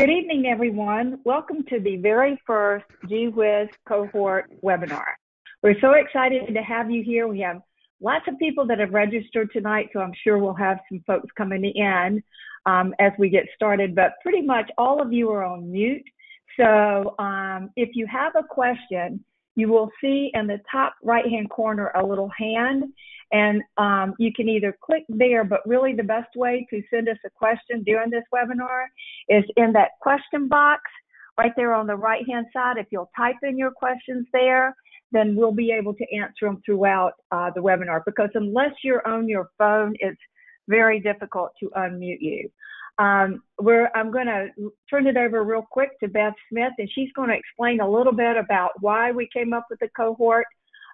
Good evening, everyone. Welcome to the very first Gee Whiz cohort webinar. We're so excited to have you here. We have lots of people that have registered tonight, so I'm sure we'll have some folks coming in um, as we get started, but pretty much all of you are on mute. So um, if you have a question, you will see in the top right-hand corner a little hand, and um, you can either click there, but really the best way to send us a question during this webinar is in that question box right there on the right-hand side. If you'll type in your questions there, then we'll be able to answer them throughout uh, the webinar because unless you're on your phone, it's very difficult to unmute you. Um, I'm going to turn it over real quick to Beth Smith, and she's going to explain a little bit about why we came up with the cohort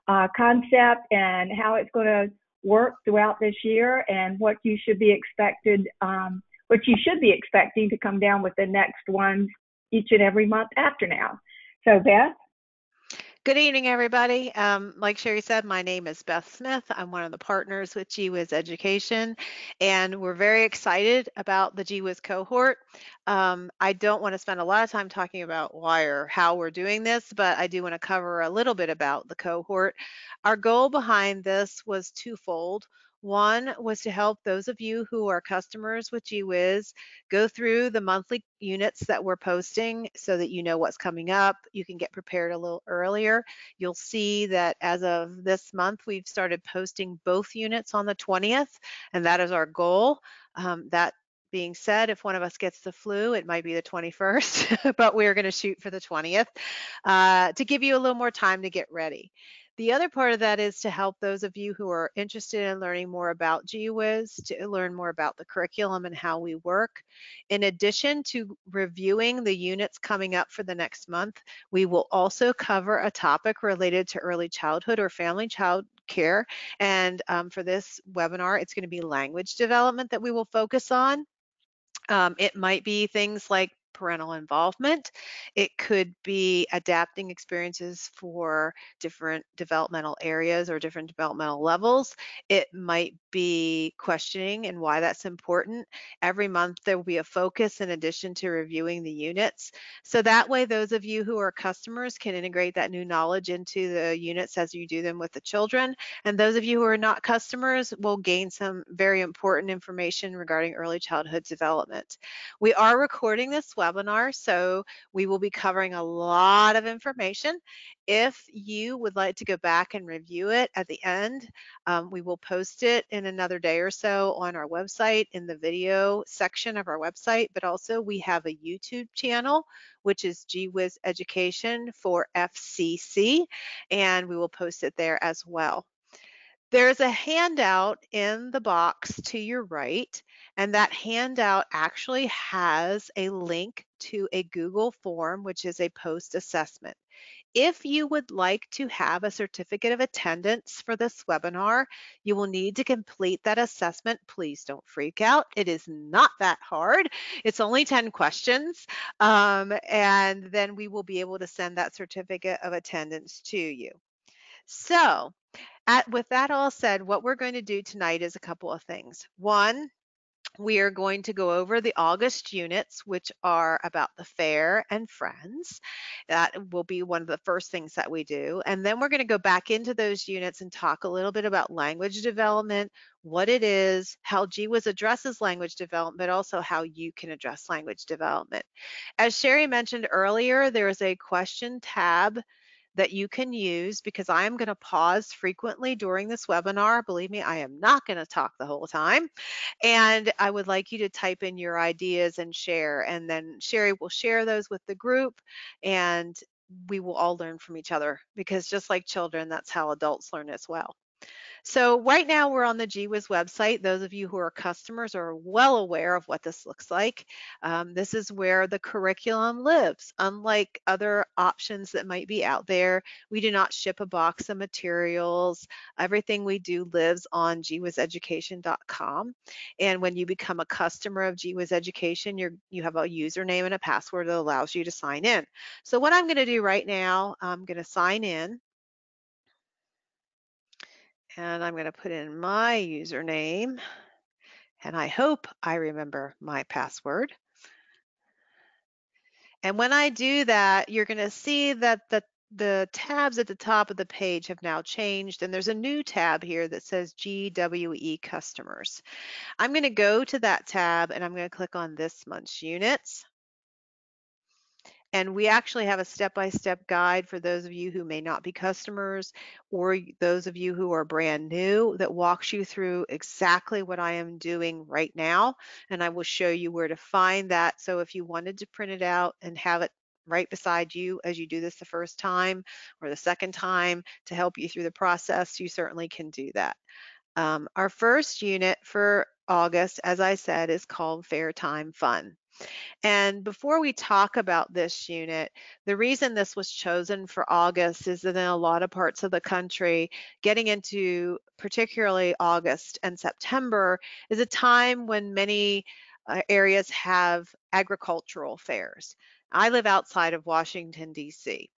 uh, concept and how it's going to work throughout this year, and what you should be expected, um, what you should be expecting to come down with the next ones each and every month after now. So, Beth. Good evening, everybody. Um, like Sherry said, my name is Beth Smith. I'm one of the partners with Gee Whiz Education, and we're very excited about the Gee Whiz cohort. Um, I don't want to spend a lot of time talking about why or how we're doing this, but I do want to cover a little bit about the cohort. Our goal behind this was twofold. One was to help those of you who are customers with Gee Whiz go through the monthly units that we're posting so that you know what's coming up. You can get prepared a little earlier. You'll see that as of this month, we've started posting both units on the 20th, and that is our goal. Um, that being said, if one of us gets the flu, it might be the 21st, but we're going to shoot for the 20th uh, to give you a little more time to get ready. The other part of that is to help those of you who are interested in learning more about Gee Whiz, to learn more about the curriculum and how we work. In addition to reviewing the units coming up for the next month, we will also cover a topic related to early childhood or family child care. And um, for this webinar, it's going to be language development that we will focus on. Um, it might be things like parental involvement. It could be adapting experiences for different developmental areas or different developmental levels. It might be questioning and why that's important. Every month there will be a focus in addition to reviewing the units. So that way those of you who are customers can integrate that new knowledge into the units as you do them with the children. And those of you who are not customers will gain some very important information regarding early childhood development. We are recording this webinar so we will be covering a lot of information. If you would like to go back and review it at the end, um, we will post it in another day or so on our website in the video section of our website, but also we have a YouTube channel, which is Gee Whiz Education for FCC, and we will post it there as well. There's a handout in the box to your right, and that handout actually has a link to a Google form, which is a post assessment. If you would like to have a certificate of attendance for this webinar, you will need to complete that assessment. Please don't freak out. It is not that hard. It's only 10 questions. Um, and then we will be able to send that certificate of attendance to you. So at, with that all said, what we're going to do tonight is a couple of things. One, we are going to go over the August units, which are about the fair and friends. That will be one of the first things that we do. And then we're going to go back into those units and talk a little bit about language development, what it is, how Gee Whiz addresses language development, but also how you can address language development. As Sherry mentioned earlier, there is a question tab that you can use because I am going to pause frequently during this webinar. Believe me, I am not going to talk the whole time. And I would like you to type in your ideas and share. And then Sherry will share those with the group and we will all learn from each other because just like children, that's how adults learn as well. So right now we're on the Gee Whiz website. Those of you who are customers are well aware of what this looks like. Um, this is where the curriculum lives. Unlike other options that might be out there, we do not ship a box of materials. Everything we do lives on geewhizeducation.com. And when you become a customer of Gee Whiz Education, you you have a username and a password that allows you to sign in. So what I'm going to do right now, I'm going to sign in and I'm going to put in my username and I hope I remember my password. And when I do that, you're going to see that the the tabs at the top of the page have now changed and there's a new tab here that says GWE customers. I'm going to go to that tab and I'm going to click on this month's units. And we actually have a step-by-step guide for those of you who may not be customers or those of you who are brand new that walks you through exactly what I am doing right now. And I will show you where to find that. So if you wanted to print it out and have it right beside you as you do this the first time or the second time to help you through the process, you certainly can do that. Um, our first unit for August, as I said, is called Fair Time Fun. And before we talk about this unit, the reason this was chosen for August is that in a lot of parts of the country, getting into particularly August and September is a time when many uh, areas have agricultural fairs. I live outside of Washington, D.C.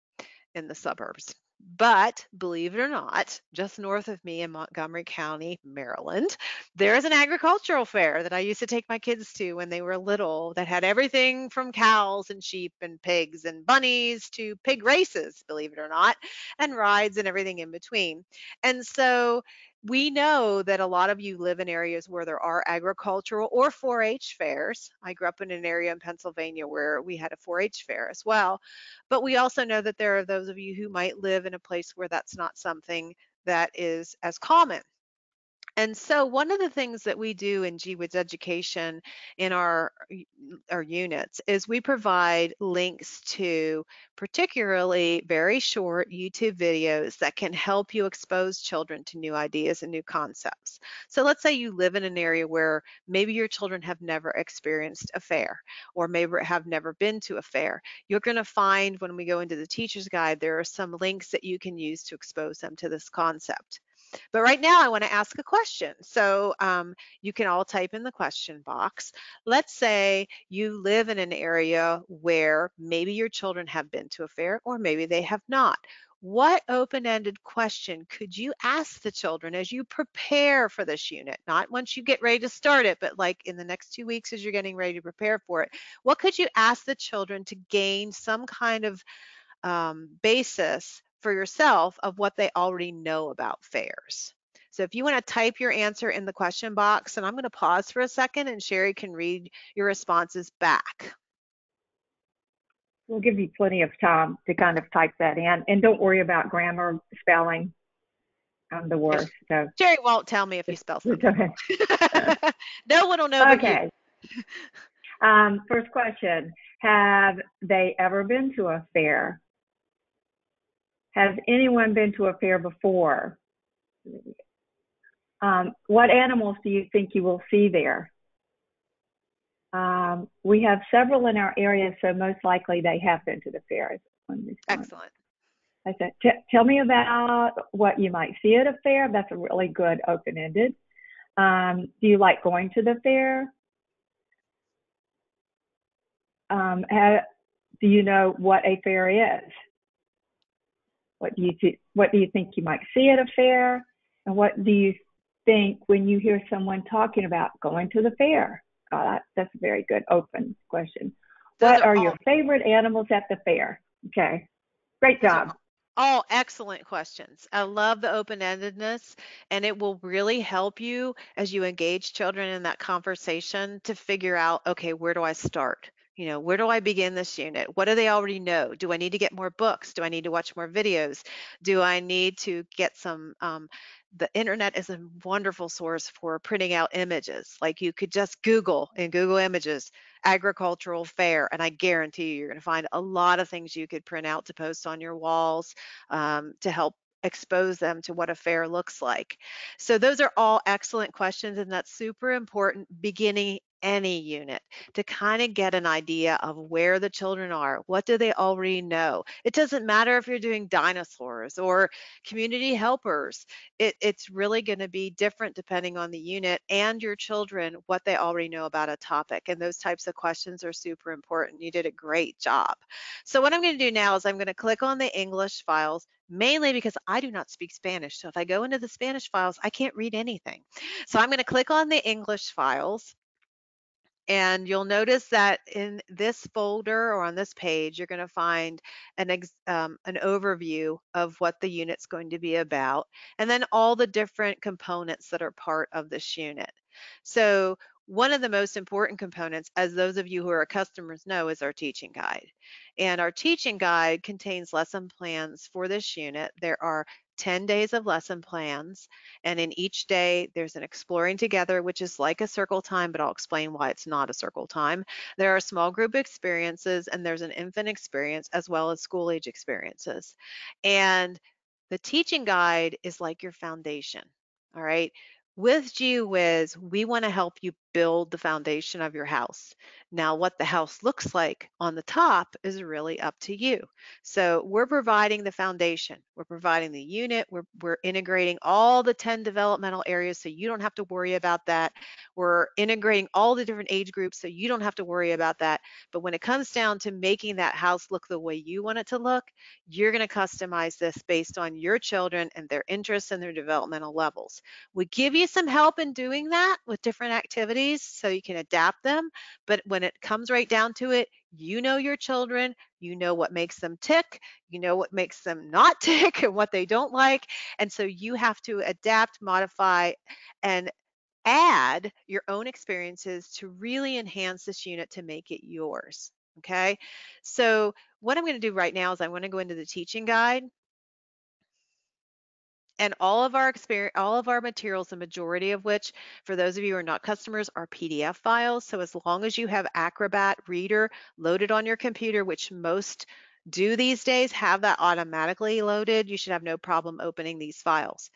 in the suburbs. But believe it or not, just north of me in Montgomery County, Maryland, there is an agricultural fair that I used to take my kids to when they were little that had everything from cows and sheep and pigs and bunnies to pig races, believe it or not, and rides and everything in between. And so we know that a lot of you live in areas where there are agricultural or 4-H fairs. I grew up in an area in Pennsylvania where we had a 4-H fair as well. But we also know that there are those of you who might live in a place where that's not something that is as common. And so one of the things that we do in Gee Whiz education in our, our units is we provide links to particularly very short YouTube videos that can help you expose children to new ideas and new concepts. So let's say you live in an area where maybe your children have never experienced a fair or maybe have never been to a fair. You're going to find when we go into the teacher's guide, there are some links that you can use to expose them to this concept. But right now I want to ask a question. So um, you can all type in the question box. Let's say you live in an area where maybe your children have been to a fair or maybe they have not. What open-ended question could you ask the children as you prepare for this unit? Not once you get ready to start it, but like in the next two weeks as you're getting ready to prepare for it. What could you ask the children to gain some kind of um, basis for yourself of what they already know about fairs. So if you want to type your answer in the question box, and I'm going to pause for a second and Sherry can read your responses back. We'll give you plenty of time to kind of type that in. And don't worry about grammar, spelling. I'm the worst. So. Sherry won't tell me if you spell something. no one will know okay. Um, first question. Have they ever been to a fair? Has anyone been to a fair before? Um, what animals do you think you will see there? Um, we have several in our area, so most likely they have been to the fair. Excellent. I said, tell me about what you might see at a fair. That's a really good open-ended. Um, do you like going to the fair? Um, do you know what a fair is? What do you what do you think you might see at a fair? And what do you think when you hear someone talking about going to the fair? Oh, that, that's a very good open question. Those what are, are your favorite animals at the fair? Okay, great job. All excellent questions. I love the open endedness, and it will really help you as you engage children in that conversation to figure out okay, where do I start? You know where do i begin this unit? What do they already know? Do i need to get more books? Do i need to watch more videos? Do i need to get some um, the internet is a wonderful source for printing out images. Like you could just google in google images agricultural fair and i guarantee you you're going to find a lot of things you could print out to post on your walls um, to help expose them to what a fair looks like. So those are all excellent questions and that's super important beginning any unit to kind of get an idea of where the children are. What do they already know? It doesn't matter if you're doing dinosaurs or community helpers. It, it's really going to be different depending on the unit and your children, what they already know about a topic. And those types of questions are super important. You did a great job. So what I'm going to do now is I'm going to click on the English files mainly because I do not speak Spanish. So if I go into the Spanish files, I can't read anything. So I'm going to click on the English files And you'll notice that in this folder or on this page, you're going to find an, um, an overview of what the unit's going to be about, and then all the different components that are part of this unit. So one of the most important components, as those of you who are customers know, is our teaching guide. And our teaching guide contains lesson plans for this unit. There are 10 days of lesson plans. And in each day, there's an exploring together, which is like a circle time, but I'll explain why it's not a circle time. There are small group experiences, and there's an infant experience as well as school age experiences. And the teaching guide is like your foundation. All right. With Gee Whiz, we want to help you build the foundation of your house. Now, what the house looks like on the top is really up to you. So we're providing the foundation. We're providing the unit. We're, we're integrating all the 10 developmental areas so you don't have to worry about that. We're integrating all the different age groups so you don't have to worry about that. But when it comes down to making that house look the way you want it to look, you're going to customize this based on your children and their interests and their developmental levels. We give you some help in doing that with different activities so you can adapt them. But when it comes right down to it, you know your children, you know what makes them tick, you know what makes them not tick and what they don't like. And so you have to adapt, modify, and add your own experiences to really enhance this unit to make it yours. Okay, so what I'm going to do right now is I want to go into the teaching guide and all of our experience all of our materials the majority of which for those of you who are not customers are pdf files. So as long as you have acrobat reader loaded on your computer which most do these days have that automatically loaded you should have no problem opening these files.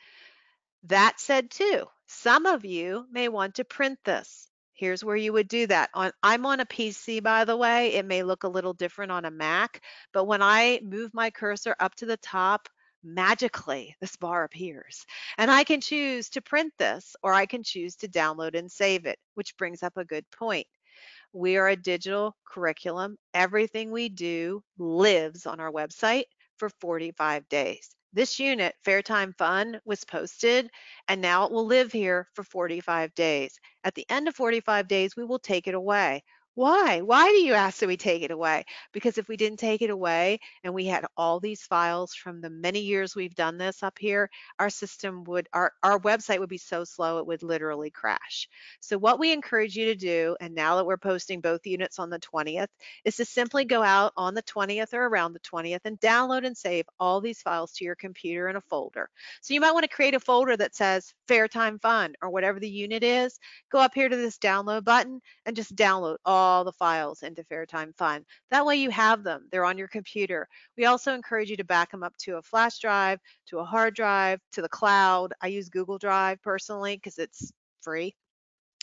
That said too some of you may want to print this. Here's where you would do that. On i'm on a pc by the way. It may look a little different on a mac but when i move my cursor up to the top magically this bar appears. And I can choose to print this or I can choose to download and save it, which brings up a good point. We are a digital curriculum. Everything we do lives on our website for 45 days. This unit, Fair Time Fun, was posted and now it will live here for 45 days. At the end of 45 days, we will take it away. Why? Why do you ask that we take it away? Because if we didn't take it away and we had all these files from the many years we've done this up here, our system would, our, our website would be so slow it would literally crash. So what we encourage you to do, and now that we're posting both units on the 20th, is to simply go out on the 20th or around the 20th and download and save all these files to your computer in a folder. So you might want to create a folder that says Fair Time Fun or whatever the unit is. Go up here to this download button and just download all all the files into Fairtime Fun. That way you have them, they're on your computer. We also encourage you to back them up to a flash drive, to a hard drive, to the cloud. I use Google Drive personally because it's free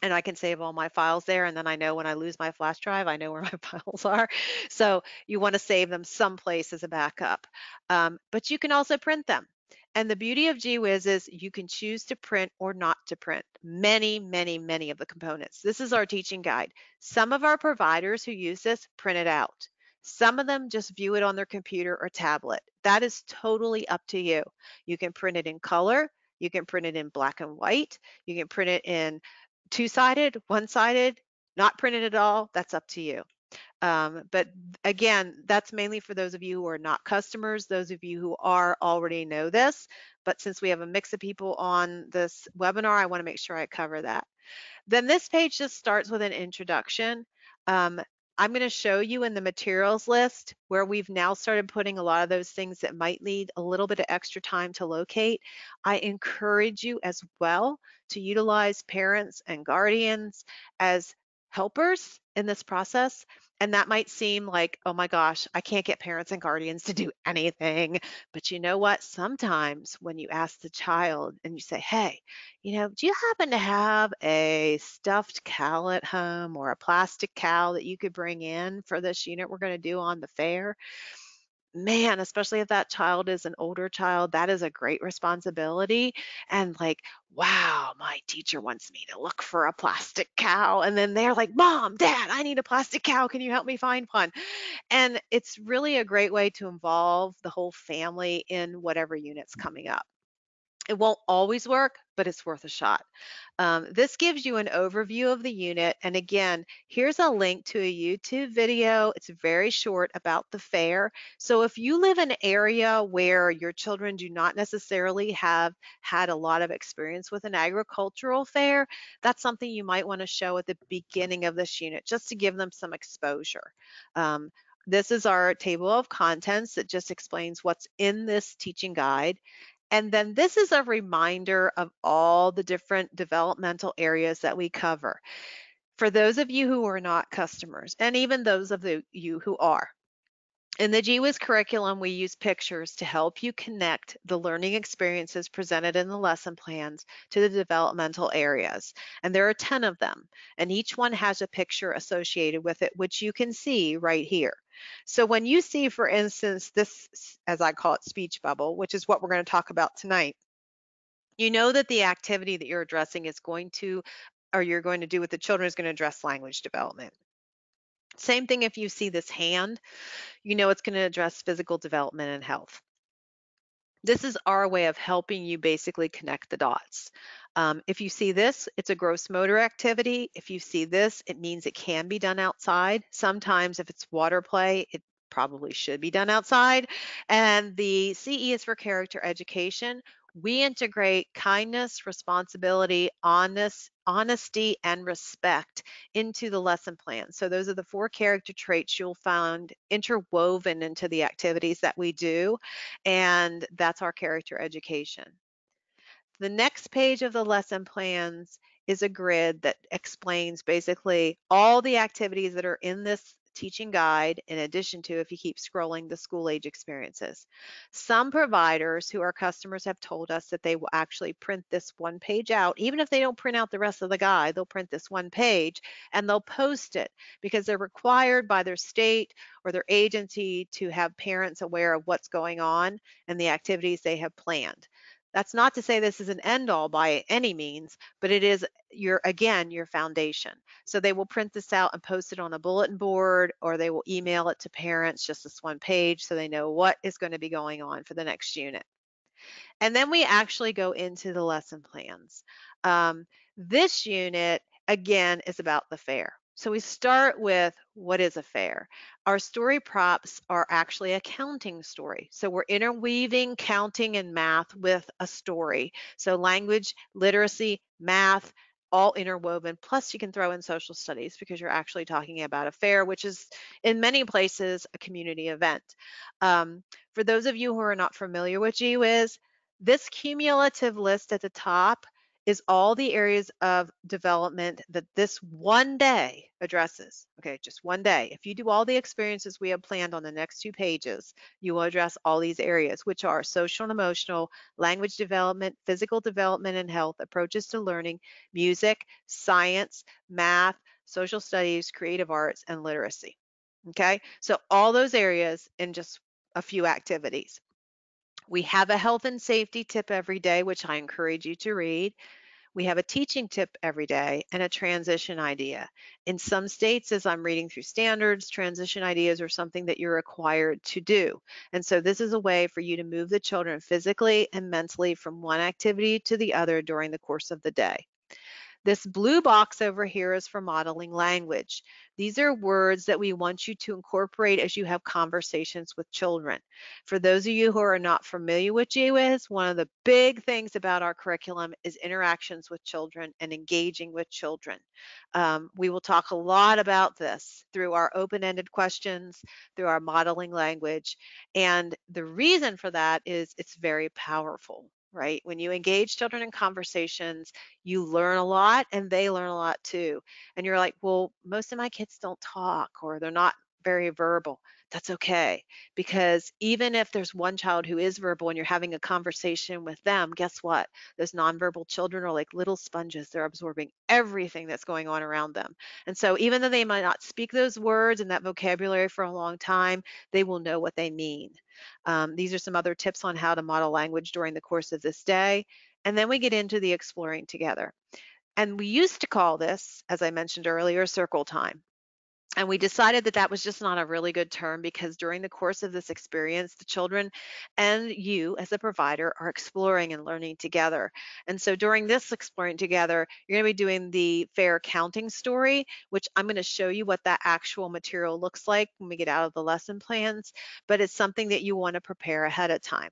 and I can save all my files there. And then I know when I lose my flash drive, I know where my files are. So you want to save them someplace as a backup. Um, but you can also print them. And the beauty of Gee Whiz is you can choose to print or not to print many, many, many of the components. This is our teaching guide. Some of our providers who use this print it out. Some of them just view it on their computer or tablet. That is totally up to you. You can print it in color. You can print it in black and white. You can print it in two-sided, one-sided, not printed at all. That's up to you. Um, but again, that's mainly for those of you who are not customers. Those of you who are already know this. But since we have a mix of people on this webinar, I want to make sure I cover that. Then this page just starts with an introduction. Um, I'm going to show you in the materials list where we've now started putting a lot of those things that might need a little bit of extra time to locate. I encourage you as well to utilize parents and guardians as helpers in this process. And that might seem like, oh my gosh, I can't get parents and guardians to do anything. But you know what? Sometimes when you ask the child and you say, hey, you know, do you happen to have a stuffed cow at home or a plastic cow that you could bring in for this unit we're going to do on the fair? Man, especially if that child is an older child, that is a great responsibility. And like, wow, my teacher wants me to look for a plastic cow. And then they're like, Mom, Dad, I need a plastic cow. Can you help me find one? And it's really a great way to involve the whole family in whatever unit's coming up. It won't always work, but it's worth a shot. Um, this gives you an overview of the unit. And again, here's a link to a YouTube video. It's very short about the fair. So if you live in an area where your children do not necessarily have had a lot of experience with an agricultural fair, that's something you might want to show at the beginning of this unit just to give them some exposure. Um, this is our table of contents that just explains what's in this teaching guide. And then this is a reminder of all the different developmental areas that we cover. For those of you who are not customers, and even those of the, you who are, in the Gee Whiz curriculum, we use pictures to help you connect the learning experiences presented in the lesson plans to the developmental areas. And there are 10 of them, and each one has a picture associated with it, which you can see right here. So when you see, for instance, this, as I call it, speech bubble, which is what we're going to talk about tonight, you know that the activity that you're addressing is going to, or you're going to do with the children is going to address language development. Same thing if you see this hand, you know it's going to address physical development and health. This is our way of helping you basically connect the dots. Um, if you see this, it's a gross motor activity. If you see this, it means it can be done outside. Sometimes if it's water play, it probably should be done outside. And the CE is for character education. We integrate kindness, responsibility, honest, honesty, and respect into the lesson plan. So those are the four character traits you'll find interwoven into the activities that we do. And that's our character education. The next page of the lesson plans is a grid that explains basically all the activities that are in this teaching guide in addition to if you keep scrolling the school age experiences. Some providers who are customers have told us that they will actually print this one page out. Even if they don't print out the rest of the guide, they'll print this one page and they'll post it because they're required by their state or their agency to have parents aware of what's going on and the activities they have planned. That's not to say this is an end all by any means, but it is your, again, your foundation. So they will print this out and post it on a bulletin board or they will email it to parents, just this one page, so they know what is going to be going on for the next unit. And then we actually go into the lesson plans. Um, this unit, again, is about the fair. So we start with what is a fair? Our story props are actually a counting story. So we're interweaving counting and math with a story. So language, literacy, math, all interwoven. Plus you can throw in social studies because you're actually talking about a fair, which is in many places a community event. Um, for those of you who are not familiar with Gee Whiz, this cumulative list at the top is all the areas of development that this one day addresses. Okay, just one day. If you do all the experiences we have planned on the next two pages, you will address all these areas, which are social and emotional, language development, physical development and health, approaches to learning, music, science, math, social studies, creative arts, and literacy. Okay, so all those areas in just a few activities. We have a health and safety tip every day, which I encourage you to read. We have a teaching tip every day and a transition idea. In some states, as I'm reading through standards, transition ideas are something that you're required to do. And so this is a way for you to move the children physically and mentally from one activity to the other during the course of the day. This blue box over here is for modeling language. These are words that we want you to incorporate as you have conversations with children. For those of you who are not familiar with Gee Whiz, one of the big things about our curriculum is interactions with children and engaging with children. Um, we will talk a lot about this through our open-ended questions, through our modeling language, and the reason for that is it's very powerful right? When you engage children in conversations, you learn a lot and they learn a lot too. And you're like, well, most of my kids don't talk or they're not very verbal. That's okay. Because even if there's one child who is verbal and you're having a conversation with them, guess what? Those nonverbal children are like little sponges. They're absorbing everything that's going on around them. And so even though they might not speak those words and that vocabulary for a long time, they will know what they mean. Um, these are some other tips on how to model language during the course of this day. And then we get into the exploring together. And we used to call this, as I mentioned earlier, circle time. And we decided that that was just not a really good term because during the course of this experience, the children and you as a provider are exploring and learning together. And so during this exploring together, you're going to be doing the fair counting story, which I'm going to show you what that actual material looks like when we get out of the lesson plans, but it's something that you want to prepare ahead of time.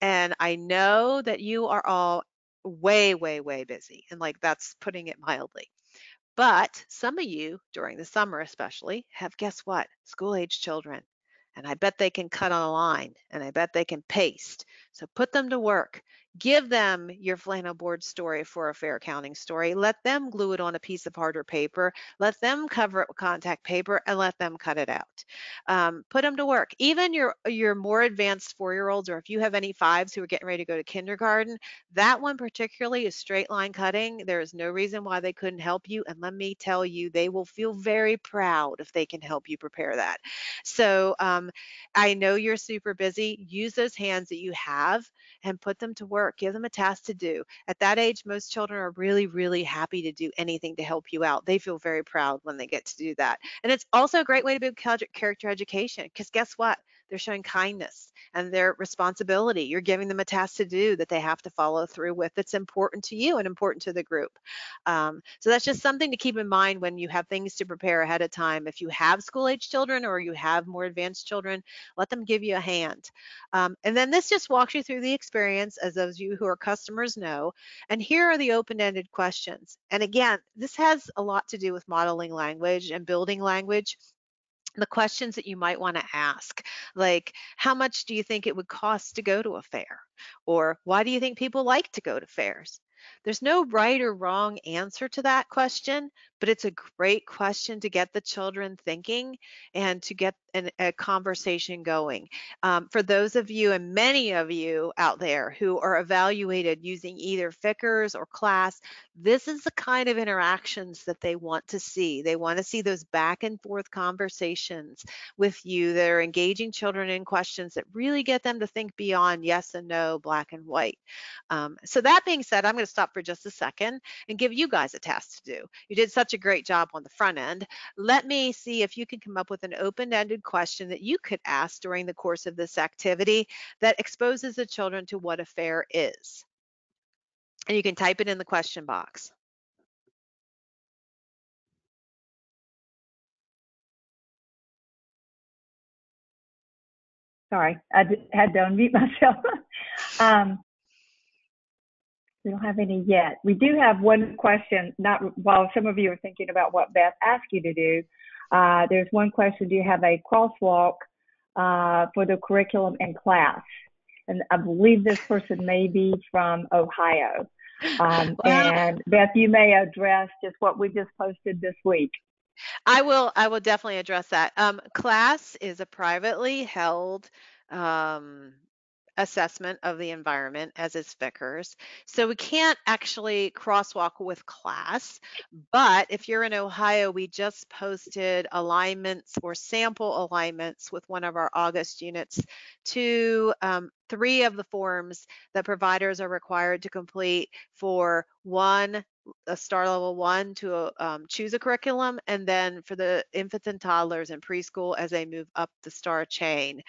And I know that you are all way, way, way busy. And like that's putting it mildly. But some of you, during the summer especially, have guess what? School age children. And I bet they can cut on a line and I bet they can paste. So put them to work. Give them your flannel board story for a fair accounting story. Let them glue it on a piece of harder paper. Let them cover it with contact paper and let them cut it out. Um, put them to work. Even your, your more advanced four-year-olds, or if you have any fives who are getting ready to go to kindergarten, that one particularly is straight line cutting. There is no reason why they couldn't help you. And let me tell you, they will feel very proud if they can help you prepare that. So um, I know you're super busy. Use those hands that you have and put them to work. Give them a task to do. At that age, most children are really, really happy to do anything to help you out. They feel very proud when they get to do that. And it's also a great way to build character education because guess what? They're showing kindness and their responsibility. You're giving them a task to do that they have to follow through with that's important to you and important to the group. Um, so that's just something to keep in mind when you have things to prepare ahead of time. If you have school age children or you have more advanced children, let them give you a hand. Um, and then this just walks you through the experience as those of you who are customers know. And here are the open-ended questions. And again, this has a lot to do with modeling language and building language the questions that you might want to ask, like how much do you think it would cost to go to a fair? Or why do you think people like to go to fairs? There's no right or wrong answer to that question, but it's a great question to get the children thinking and to get an, a conversation going. Um, for those of you and many of you out there who are evaluated using either FCCERS or CLASS, this is the kind of interactions that they want to see. They want to see those back and forth conversations with you that are engaging children in questions that really get them to think beyond yes and no, black and white. Um, so that being said, I'm going to stop for just a second and give you guys a task to do. You did such a great job on the front end. Let me see if you can come up with an open-ended question that you could ask during the course of this activity that exposes the children to what a fair is. And you can type it in the question box. Sorry, I had to unmute myself. um, we don't have any yet. We do have one question, not while some of you are thinking about what Beth asked you to do. Uh, there's one question, do you have a crosswalk uh, for the curriculum and class? And I believe this person may be from Ohio. Um, and Beth, you may address just what we just posted this week. I will. I will definitely address that. Um, class is a privately held um, assessment of the environment as its FCCERS. So we can't actually crosswalk with class, but if you're in Ohio, we just posted alignments or sample alignments with one of our August units to um, three of the forms that providers are required to complete for one a star level one to um, choose a curriculum and then for the infants and toddlers in preschool as they move up the star chain.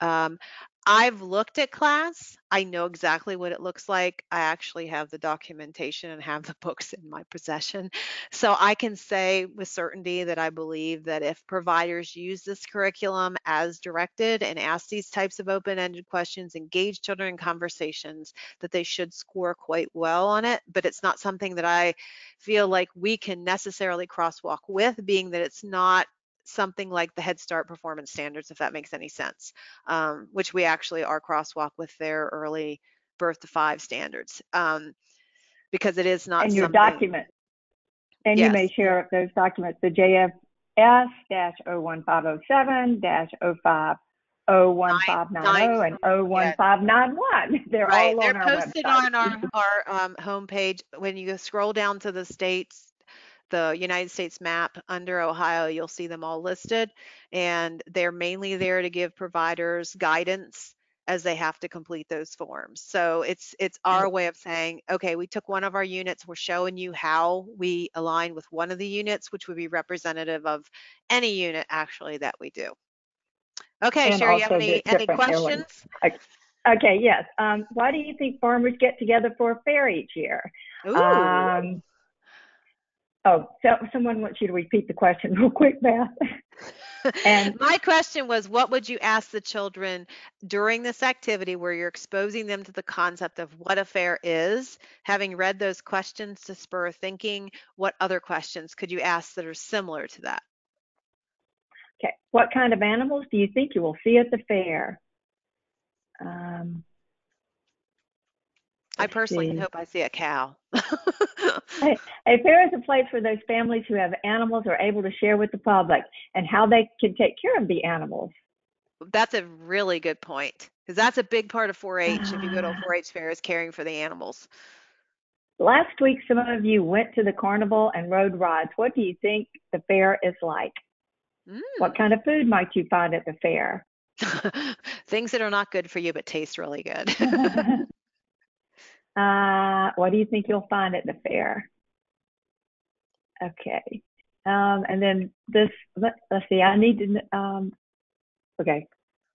Um, I've looked at class. I know exactly what it looks like. I actually have the documentation and have the books in my possession. So I can say with certainty that I believe that if providers use this curriculum as directed and ask these types of open-ended questions, engage children in conversations, that they should score quite well on it. But it's not something that I feel like we can necessarily crosswalk with, being that it's not something like the Head Start performance standards, if that makes any sense, um, which we actually are crosswalk with their early birth to five standards, um, because it is not. And your document, and yes. you may share those documents, the JFS-01507-05. 01590 and 01591. They're right. all They're on posted on our, our um, homepage. When you scroll down to the states, the United States map under Ohio, you'll see them all listed. And they're mainly there to give providers guidance as they have to complete those forms. So it's it's our way of saying, okay, we took one of our units, we're showing you how we align with one of the units, which would be representative of any unit actually that we do. Okay, And Sherry, you have any, any airlines. questions? Okay, yes. Um, why do you think farmers get together for a fair each year? Ooh, Um, oh, so someone wants you to repeat the question real quick, Beth. and- my question was, what would you ask the children during this activity where you're exposing them to the concept of what a fair is? Having read those questions to spur thinking, what other questions could you ask that are similar to that? Okay, what kind of animals do you think you will see at the fair? Um, I personally see. hope I see a cow. a fair is a place where those families who have animals are able to share with the public and how they can take care of the animals. That's a really good point because that's a big part of 4-H. If you go to a Ah. 4-H fair, is caring for the animals. Last week, some of you went to the carnival and rode rides. What do you think the fair is like? Mm. What kind of food might you find at the fair? Things that are not good for you but taste really good. uh, what do you think you'll find at the fair? Okay. Um, and then this, let, let's see, I need to, um, okay.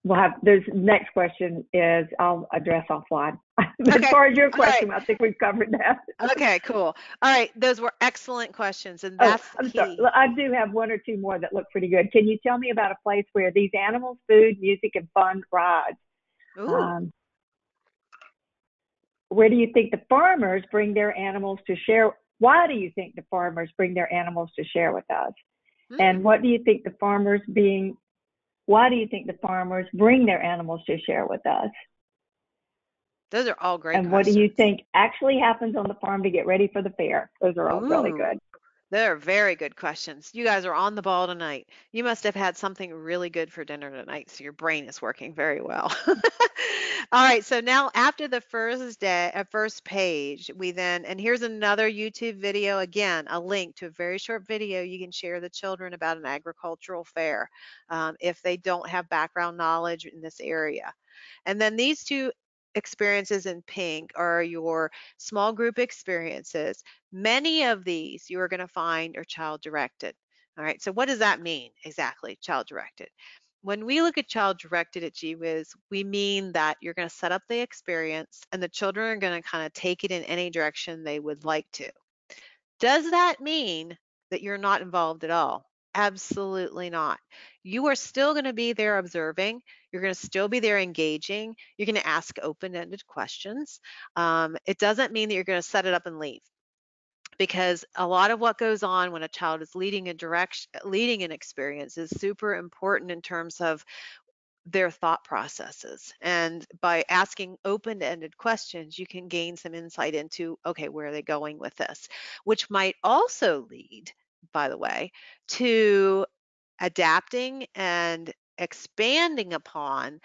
We'll have, this next question is, I'll address offline. As Okay, far as your all right. question, I think we've covered that. okay, cool. All right, those were excellent questions, and Oh, that's the I'm key. sorry. I do have one or two more that look pretty good. Can you tell me about a place where these animals, food, music, and fun rides? Ooh, Um, where do you think the farmers bring their animals to share? Why do you think the farmers bring their animals to share with us? mm, And what do you think the farmers being? Why do you think the farmers bring their animals to share with us? those are all great and what do you think actually happens on the farm to get ready for the fair? Those are all really good. They're very good questions. You guys are on the ball tonight. You must have had something really good for dinner tonight, so your brain is working very well. All right, so now after the first day, uh, first page, we then, and here's another YouTube video, again, a link to a very short video you can share the children about an agricultural fair um, if they don't have background knowledge in this area. And then these two experiences in pink are your small group experiences. Many of these you are going to find are child directed. All right, so what does that mean exactly, child directed? When we look at child directed at Gee Whiz, we mean that you're going to set up the experience and the children are going to kind of take it in any direction they would like to. Does that mean that you're not involved at all? Absolutely not. You are still going to be there observing. You're going to still be there engaging. You're going to ask open ended questions. Um, it doesn't mean that you're going to set it up and leave because a lot of what goes on when a child is leading a direction leading an experience is super important in terms of their thought processes and by asking open-ended questions you can gain some insight into okay where are they going with this which might also lead by the way to adapting and expanding upon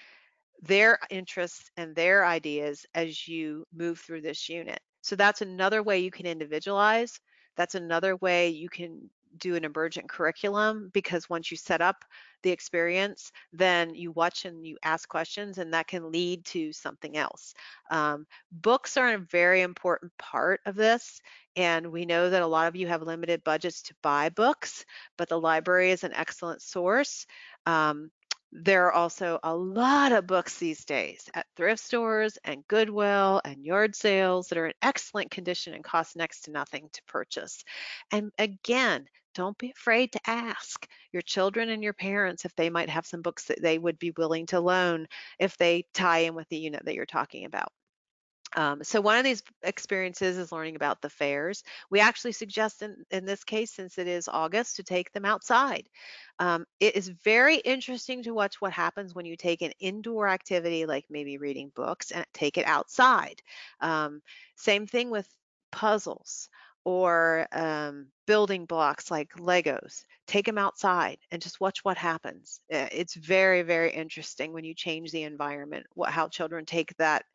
their interests and their ideas as you move through this unit. So that's another way you can individualize. That's another way you can do an emergent curriculum because once you set up the experience, then you watch and you ask questions, and that can lead to something else. Um, books are a very important part of this, and we know that a lot of you have limited budgets to buy books, but the library is an excellent source. Um, there are also a lot of books these days at thrift stores and Goodwill and yard sales that are in excellent condition and cost next to nothing to purchase. And again, don't be afraid to ask your children and your parents if they might have some books that they would be willing to loan if they tie in with the unit that you're talking about. Um, so one of these experiences is learning about the fairs. We actually suggest in, in this case, since it is August, to take them outside. Um, it is very interesting to watch what happens when you take an indoor activity like maybe reading books and take it outside. Um, same thing with puzzles or um, building blocks like Legos. Take them outside and just watch what happens. Uh, It's very, very interesting when you change the environment, what, how children take that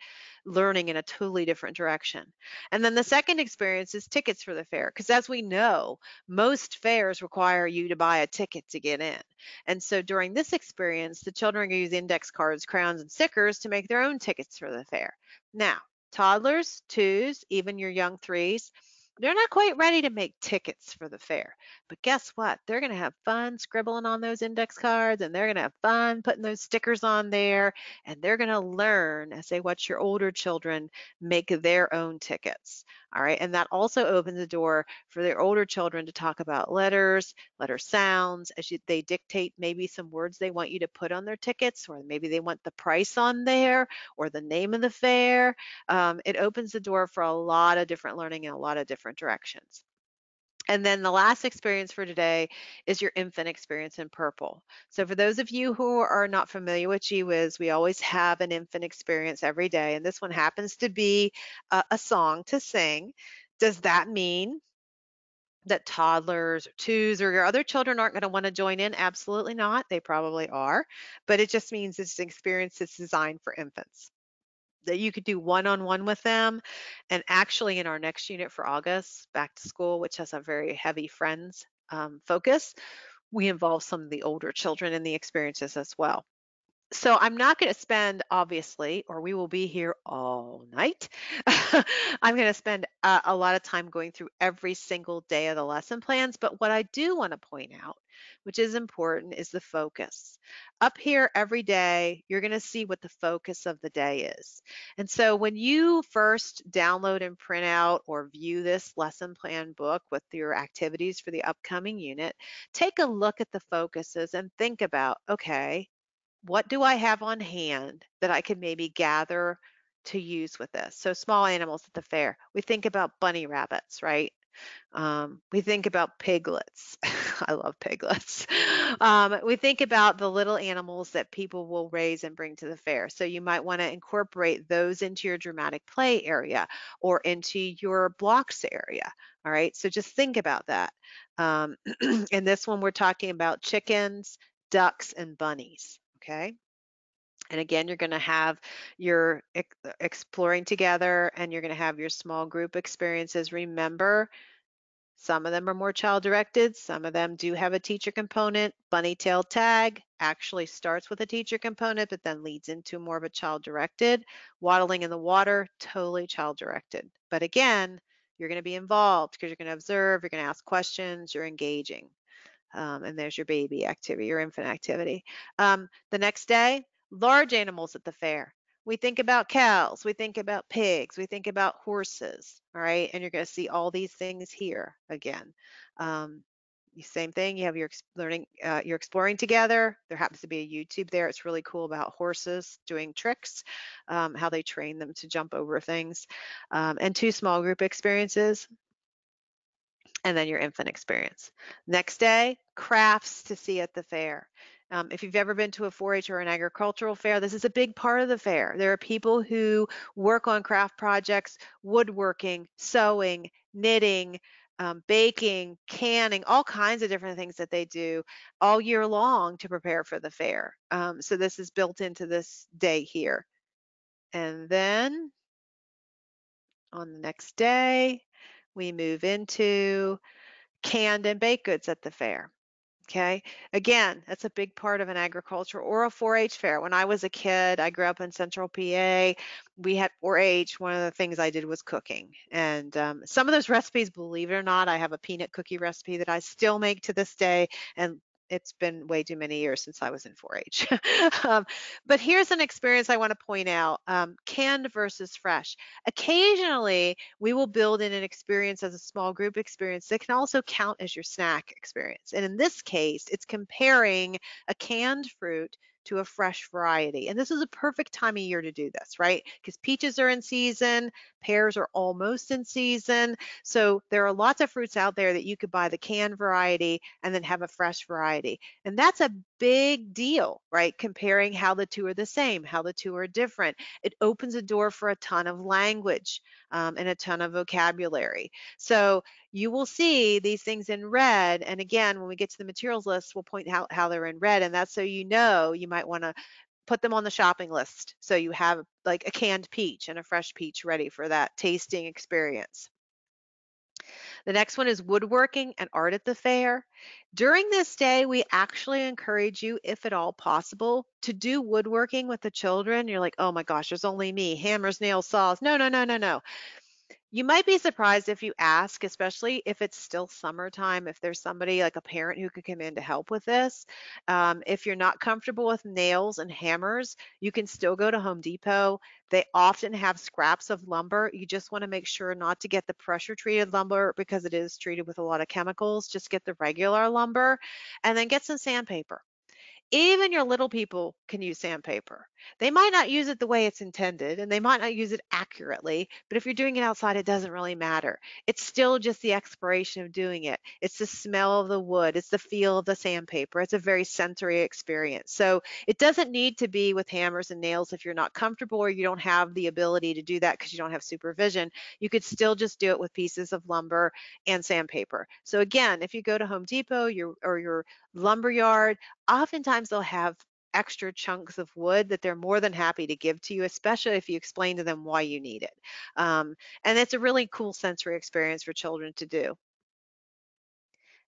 learning in a totally different direction. And then the second experience is tickets for the fair, because as we know, most fairs require you to buy a ticket to get in. And so during this experience, the children use index cards, crowns, and stickers to make their own tickets for the fair. Now, toddlers, twos, even your young threes, they're not quite ready to make tickets for the fair. But guess what? They're going to have fun scribbling on those index cards and they're going to have fun putting those stickers on there. And they're going to learn as they watch your older children make their own tickets. All right. And that also opens the door for their older children to talk about letters, letter sounds, as you, they dictate maybe some words they want you to put on their tickets, or maybe they want the price on there or the name of the fair. Um, it opens the door for a lot of different learning and a lot of different directions. And then the last experience for today is your infant experience in purple. So for those of you who are not familiar with Gee Whiz, we always have an infant experience every day. And this one happens to be a, a song to sing. Does that mean that toddlers or twos or your other children aren't going to want to join in? Absolutely not. They probably are. But it just means it's an experience that's designed for infants that you could do one-on-one with them and actually in our next unit for august back to school which has a very heavy friends um, focus we involve some of the older children in the experiences as well so I'm not going to spend, obviously, or we will be here all night. I'm going to spend a, a, lot of time going through every single day of the lesson plans. But what I do want to point out, which is important, is the focus. Up here every day, you're going to see what the focus of the day is. And so when you first download and print out or view this lesson plan book with your activities for the upcoming unit, take a look at the focuses and think about, okay, what do I have on hand that I can maybe gather to use with this? So small animals at the fair. We think about bunny rabbits, right? Um, we think about piglets. I love piglets. Um, we think about the little animals that people will raise and bring to the fair. So you might want to incorporate those into your dramatic play area or into your blocks area. All right. So just think about that. Um, in this one, we're talking about chickens, ducks, and bunnies okay? And again, you're going to have your uh, exploring together and you're going to have your small group experiences. Remember, some of them are more child directed, some of them do have a teacher component. Bunny tail tag actually starts with a teacher component, but then leads into more of a child directed. Waddling in the water, totally child directed. But again, you're going to be involved because you're going to observe, you're going to ask questions, you're engaging. Um, and there's your baby activity, your infant activity. Um, the next day, large animals at the fair. We think about cows, we think about pigs, we think about horses, all right? And you're going to see all these things here again. Um, same thing, you have your learning, uh, you're exploring together. There happens to be a YouTube there. It's really cool about horses doing tricks, um, how they train them to jump over things. Um, and two small group experiences and then your infant experience. Next day, crafts to see at the fair. Um, if you've ever been to a 4-H or an agricultural fair, this is a big part of the fair. There are people who work on craft projects, woodworking, sewing, knitting, um, baking, canning, all kinds of different things that they do all year long to prepare for the fair. Um, so this is built into this day here. And then on the next day, we move into canned and baked goods at the fair. Okay, again, that's a big part of an agriculture or a 4 H fair. When I was a kid, I grew up in central PA. We had 4 H. One of the things I did was cooking. And um, some of those recipes, believe it or not, I have a peanut cookie recipe that I still make to this day. And it's been way too many years since I was in 4-H. um, but here's an experience I want to point out, um, canned versus fresh. Occasionally, we will build in an experience as a small group experience that can also count as your snack experience. And in this case, it's comparing a canned fruit to a fresh variety. And this is a perfect time of year to do this, right? Because peaches are in season, pears are almost in season. So there are lots of fruits out there that you could buy the canned variety and then have a fresh variety. And that's a big deal, right? Comparing how the two are the same, how the two are different. It opens a door for a ton of language um, and a ton of vocabulary. So you will see these things in red. And again, when we get to the materials list, we'll point out how they're in red. And that's so you know you might want to put them on the shopping list so you have like a canned peach and a fresh peach ready for that tasting experience. The next one is woodworking and art at the fair. During this day, we actually encourage you, if at all possible, to do woodworking with the children. You're like, oh my gosh, there's only me, hammers, nails, saws. No, no, no, no, no. You might be surprised if you ask, especially if it's still summertime, if there's somebody like a parent who could come in to help with this. Um, if you're not comfortable with nails and hammers, you can still go to Home Depot. They often have scraps of lumber. You just want to make sure not to get the pressure treated lumber because it is treated with a lot of chemicals. Just get the regular lumber and then get some sandpaper. Even your little people can use sandpaper. They might not use it the way it's intended and they might not use it accurately, but if you're doing it outside, it doesn't really matter. It's still just the expiration of doing it. It's the smell of the wood, it's the feel of the sandpaper. It's a very sensory experience. So it doesn't need to be with hammers and nails if you're not comfortable or you don't have the ability to do that because you don't have supervision. You could still just do it with pieces of lumber and sandpaper. So again, if you go to Home Depot or your lumber yard, oftentimes they'll have extra chunks of wood that they're more than happy to give to you, especially if you explain to them why you need it. Um, and it's a really cool sensory experience for children to do.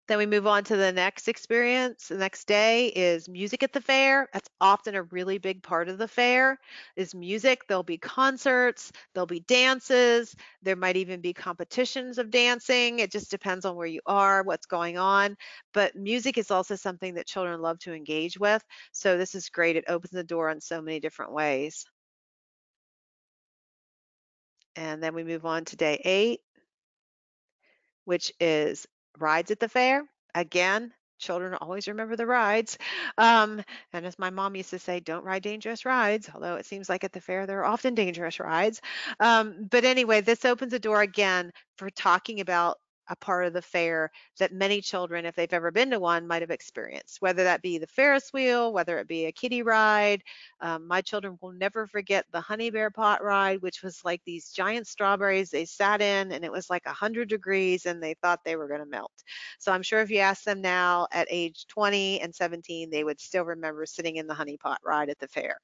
Then we move on to the next experience. The next day is music at the fair. That's often a really big part of the fair is music. There'll be concerts, there'll be dances, there might even be competitions of dancing. It just depends on where you are, what's going on. But music is also something that children love to engage with. So this is great. It opens the door in so many different ways. And then we move on to day eight, which is rides at the fair. Again, children always remember the rides. Um, and as my mom used to say, don't ride dangerous rides, although it seems like at the fair there are often dangerous rides. Um, but anyway, this opens the door again for talking about a part of the fair that many children, if they've ever been to one, might have experienced, whether that be the Ferris wheel, whether it be a kiddie ride. Um, my children will never forget the honey bear pot ride, which was like these giant strawberries they sat in and it was like 100 degrees and they thought they were going to melt. So I'm sure if you ask them now at age 20 and 17, they would still remember sitting in the honey pot ride at the fair.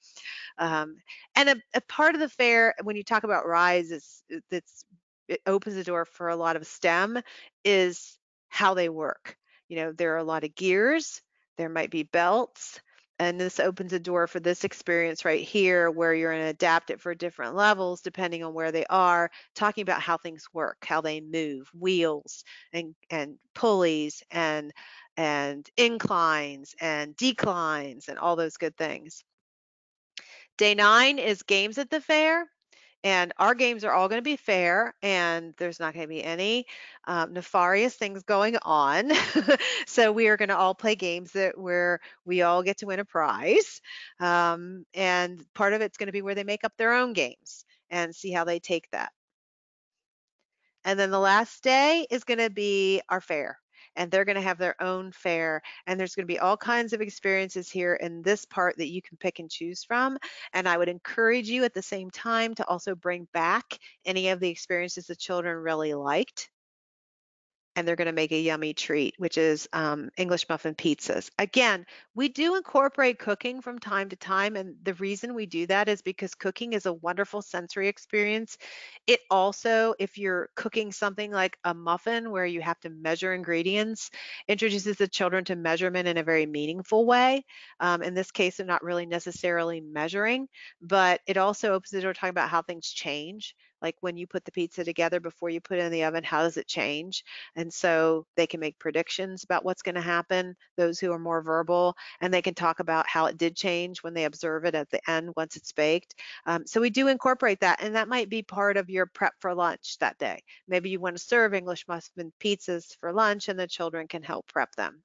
Um, and a, a, part of the fair, when you talk about rides, is that's it opens the door for a lot of STEM is how they work. You know, there are a lot of gears, there might be belts, and this opens a door for this experience right here where you're going to adapt it for different levels depending on where they are talking about how things work how they move wheels and and pulleys and and inclines and declines and all those good things day nine is games at the fair and our games are all going to be fair, and there's not going to be any um, nefarious things going on. so we are going to all play games that where we all get to win a prize. Um, and part of it's going to be where they make up their own games and see how they take that. And then the last day is going to be our fair and they're going to have their own fair and there's going to be all kinds of experiences here in this part that you can pick and choose from and I would encourage you at the same time to also bring back any of the experiences the children really liked and they're going to make a yummy treat, which is um, English muffin pizzas. Again, we do incorporate cooking from time to time, and the reason we do that is because cooking is a wonderful sensory experience. It also, if you're cooking something like a muffin where you have to measure ingredients, introduces the children to measurement in a very meaningful way. Um, in this case, they're not really necessarily measuring, but it also opens the door talking about how things change like when you put the pizza together before you put it in the oven, how does it change? And so they can make predictions about what's going to happen, those who are more verbal, and they can talk about how it did change when they observe it at the end once it's baked. Um, so we do incorporate that, and that might be part of your prep for lunch that day. Maybe you want to serve English muffin pizzas for lunch, and the children can help prep them.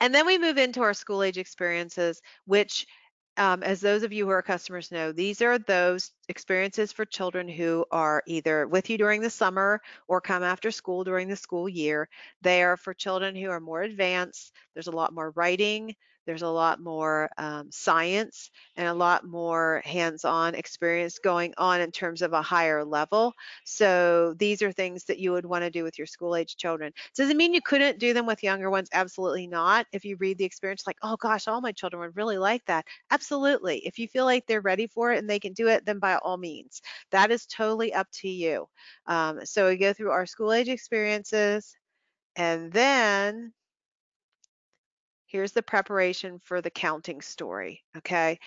And then we move into our school age experiences, which um, as those of you who are customers know, these are those experiences for children who are either with you during the summer or come after school during the school year. They are for children who are more advanced. There's a lot more writing, there's a lot more um, science and a lot more hands-on experience going on in terms of a higher level. So these are things that you would want to do with your school age children. Does it mean you couldn't do them with younger ones? Absolutely not. If you read the experience like, oh gosh, all my children would really like that. Absolutely. If you feel like they're ready for it and they can do it, then by all means. That is totally up to you. Um, so we go through our school age experiences and then here's the preparation for the counting story, okay?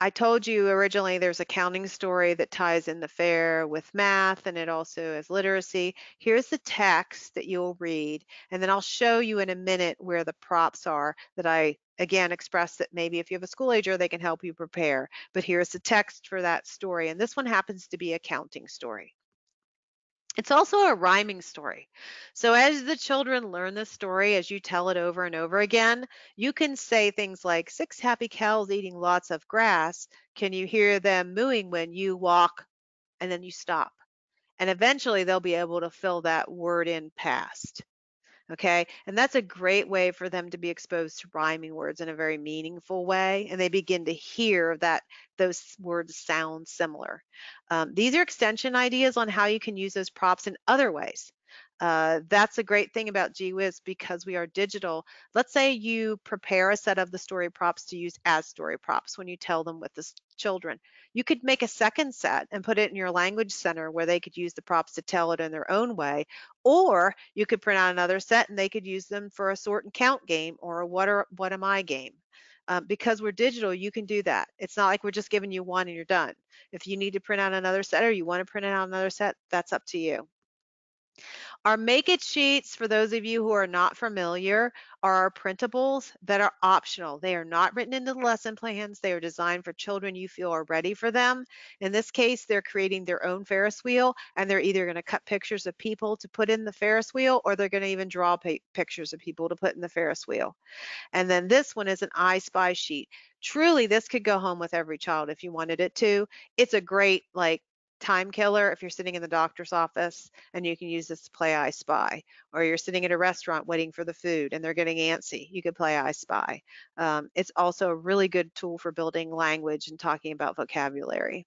I told you originally there's a counting story that ties in the fair with math and it also is literacy. Here's the text that you'll read, and then I'll show you in a minute where the props are that I again express that maybe if you have a school ager, they can help you prepare. But here's the text for that story, and this one happens to be a counting story. It's also a rhyming story. So as the children learn the story, as you tell it over and over again, you can say things like, six happy cows eating lots of grass. Can you hear them mooing when you walk? And then you stop. And eventually they'll be able to fill that word in past okay? And that's a great way for them to be exposed to rhyming words in a very meaningful way and they begin to hear that those words sound similar. Um, these are extension ideas on how you can use those props in other ways uh, that's a great thing about Gee Whiz because we are digital. Let's say you prepare a set of the story props to use as story props when you tell them with the children. You could make a second set and put it in your language center where they could use the props to tell it in their own way. Or you could print out another set and they could use them for a sort and count game or a what, are, what am I game. Um, because we're digital, you can do that. It's not like we're just giving you one and you're done. If you need to print out another set or you want to print out another set, that's up to you. Our Make It sheets, for those of you who are not familiar, are our printables that are optional. They are not written into the lesson plans. They are designed for children you feel are ready for them. In this case, they're creating their own Ferris wheel, and they're either going to cut pictures of people to put in the Ferris wheel, or they're going to even draw pictures of people to put in the Ferris wheel. And then this one is an I Spy sheet. Truly, this could go home with every child if you wanted it to. It's a great like time killer if you're sitting in the doctor's office and you can use this to play I Spy, or you're sitting at a restaurant waiting for the food and they're getting antsy, you could play I Spy. Um, it's also a really good tool for building language and talking about vocabulary.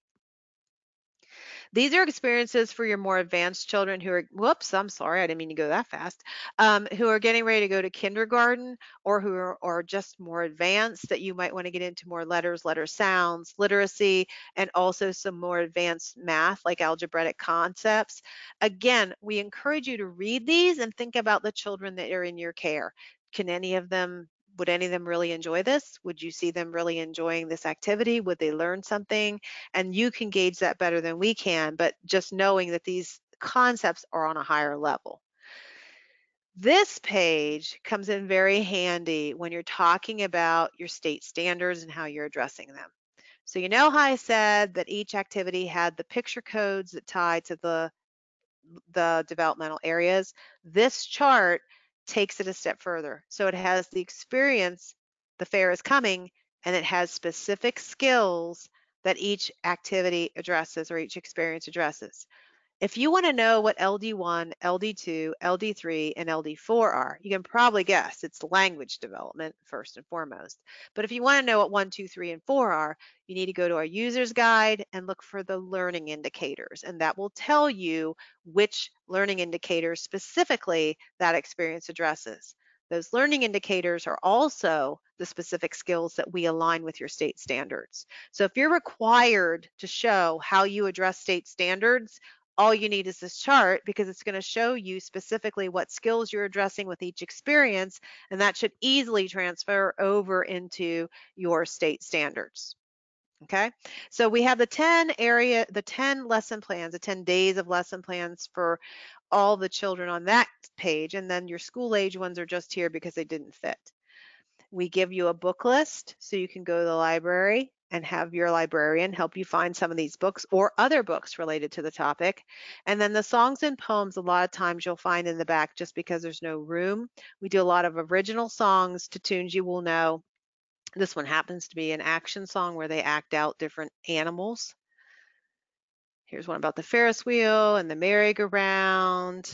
These are experiences for your more advanced children who are, whoops, I'm sorry, I didn't mean to go that fast, um, who are getting ready to go to kindergarten or who are, are just more advanced that you might want to get into more letters, letter sounds, literacy, and also some more advanced math like algebraic concepts. Again, we encourage you to read these and think about the children that are in your care. Can any of them would any of them really enjoy this? Would you see them really enjoying this activity? Would they learn something? And you can gauge that better than we can, but just knowing that these concepts are on a higher level. This page comes in very handy when you're talking about your state standards and how you're addressing them. So you know how I said that each activity had the picture codes that tie to the, the developmental areas? This chart takes it a step further. So it has the experience, the fair is coming, and it has specific skills that each activity addresses or each experience addresses. If you want to know what LD1, LD2, LD3, and LD4 are, you can probably guess it's language development first and foremost. But if you want to know what 1, 2, 3, and 4 are, you need to go to our user's guide and look for the learning indicators. And that will tell you which learning indicators specifically that experience addresses. Those learning indicators are also the specific skills that we align with your state standards. So if you're required to show how you address state standards, all you need is this chart because it's going to show you specifically what skills you're addressing with each experience, and that should easily transfer over into your state standards. Okay, so we have the 10 area, the 10 lesson plans, the 10 days of lesson plans for all the children on that page, and then your school age ones are just here because they didn't fit. We give you a book list so you can go to the library and have your librarian help you find some of these books or other books related to the topic. And then the songs and poems, a lot of times you'll find in the back just because there's no room. We do a lot of original songs to tunes you will know. This one happens to be an action song where they act out different animals. Here's one about the Ferris wheel and the merry-go-round.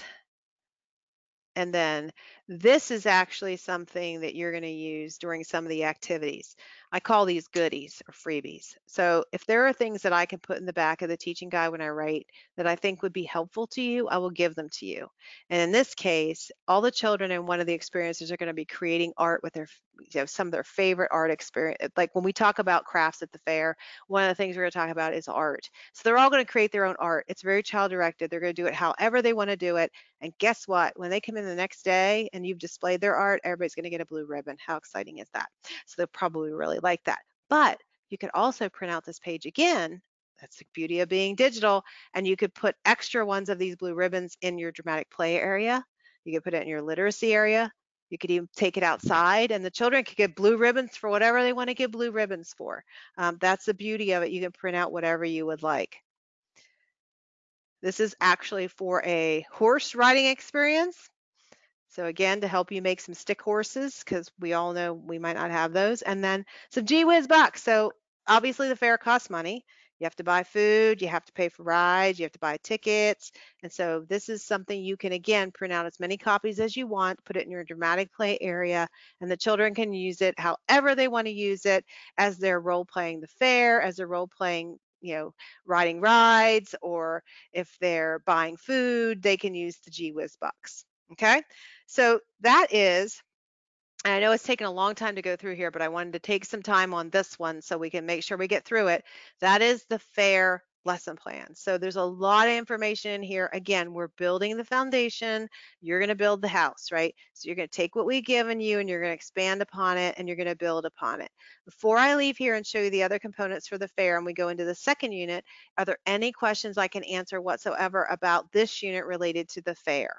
And then This is actually something that you're going to use during some of the activities. I call these goodies or freebies. So if there are things that I can put in the back of the teaching guide when I write that I think would be helpful to you, I will give them to you. And in this case, all the children in one of the experiences are going to be creating art with their, you know, some of their favorite art experience. Like when we talk about crafts at the fair, one of the things we're going to talk about is art. So they're all going to create their own art. It's very child directed. They're going to do it however they want to do it. And guess what? When they come in the next day and you've displayed their art, everybody's going to get a blue ribbon. How exciting is that? So they'll probably really like that. But you could also print out this page again. That's the beauty of being digital. And you could put extra ones of these blue ribbons in your dramatic play area. You could put it in your literacy area. You could even take it outside and the children could get blue ribbons for whatever they want to get blue ribbons for. Um, that's the beauty of it. You can print out whatever you would like. This is actually for a horse riding experience. So again, to help you make some stick horses, because we all know we might not have those. And then some Gee Whiz bucks. So obviously the fair costs money. You have to buy food, you have to pay for rides, you have to buy tickets. And so this is something you can, again, print out as many copies as you want, put it in your dramatic play area, and the children can use it however they want to use it as they're role playing the fair, as they're role playing you know, riding rides, or if they're buying food, they can use the Gee Whiz bucks. Okay, so that is, and I know it's taken a long time to go through here, but I wanted to take some time on this one so we can make sure we get through it. That is the FAIR lesson plan. So there's a lot of information in here. Again, we're building the foundation. You're going to build the house, right? So you're going to take what we've given you and you're going to expand upon it and you're going to build upon it. Before I leave here and show you the other components for the fair and we go into the second unit, are there any questions I can answer whatsoever about this unit related to the fair?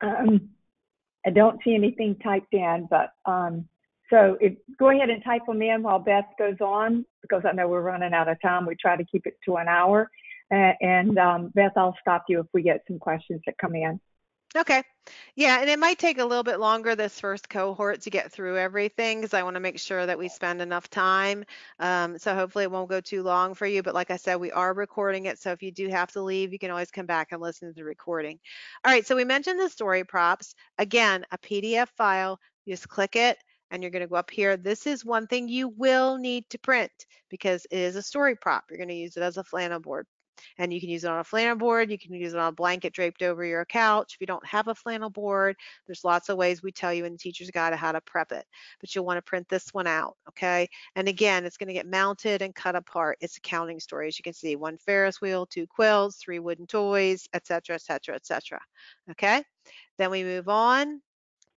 Um, I don't see anything typed in, but um, so if, go ahead and type them in while Beth goes on, because I know we're running out of time. We try to keep it to an hour. Uh, and um, Beth, I'll stop you if we get some questions that come in. Okay. Yeah, and it might take a little bit longer this first cohort to get through everything because I want to make sure that we spend enough time. Um, so hopefully it won't go too long for you. But like I said, we are recording it. So if you do have to leave, you can always come back and listen to the recording. All right, so we mentioned the story props. Again, a PDF file, you just click it and you're going to go up here. This is one thing you will need to print because it is a story prop. You're going to use it as a flannel board. And you can use it on a flannel board. You can use it on a blanket draped over your couch. If you don't have a flannel board, there's lots of ways we tell you in the teacher's guide how to prep it. But you'll want to print this one out, okay? And again, it's going to get mounted and cut apart. It's a counting story, as you can see. One Ferris wheel, two quilts, three wooden toys, etc., etc., etc. Okay? Then we move on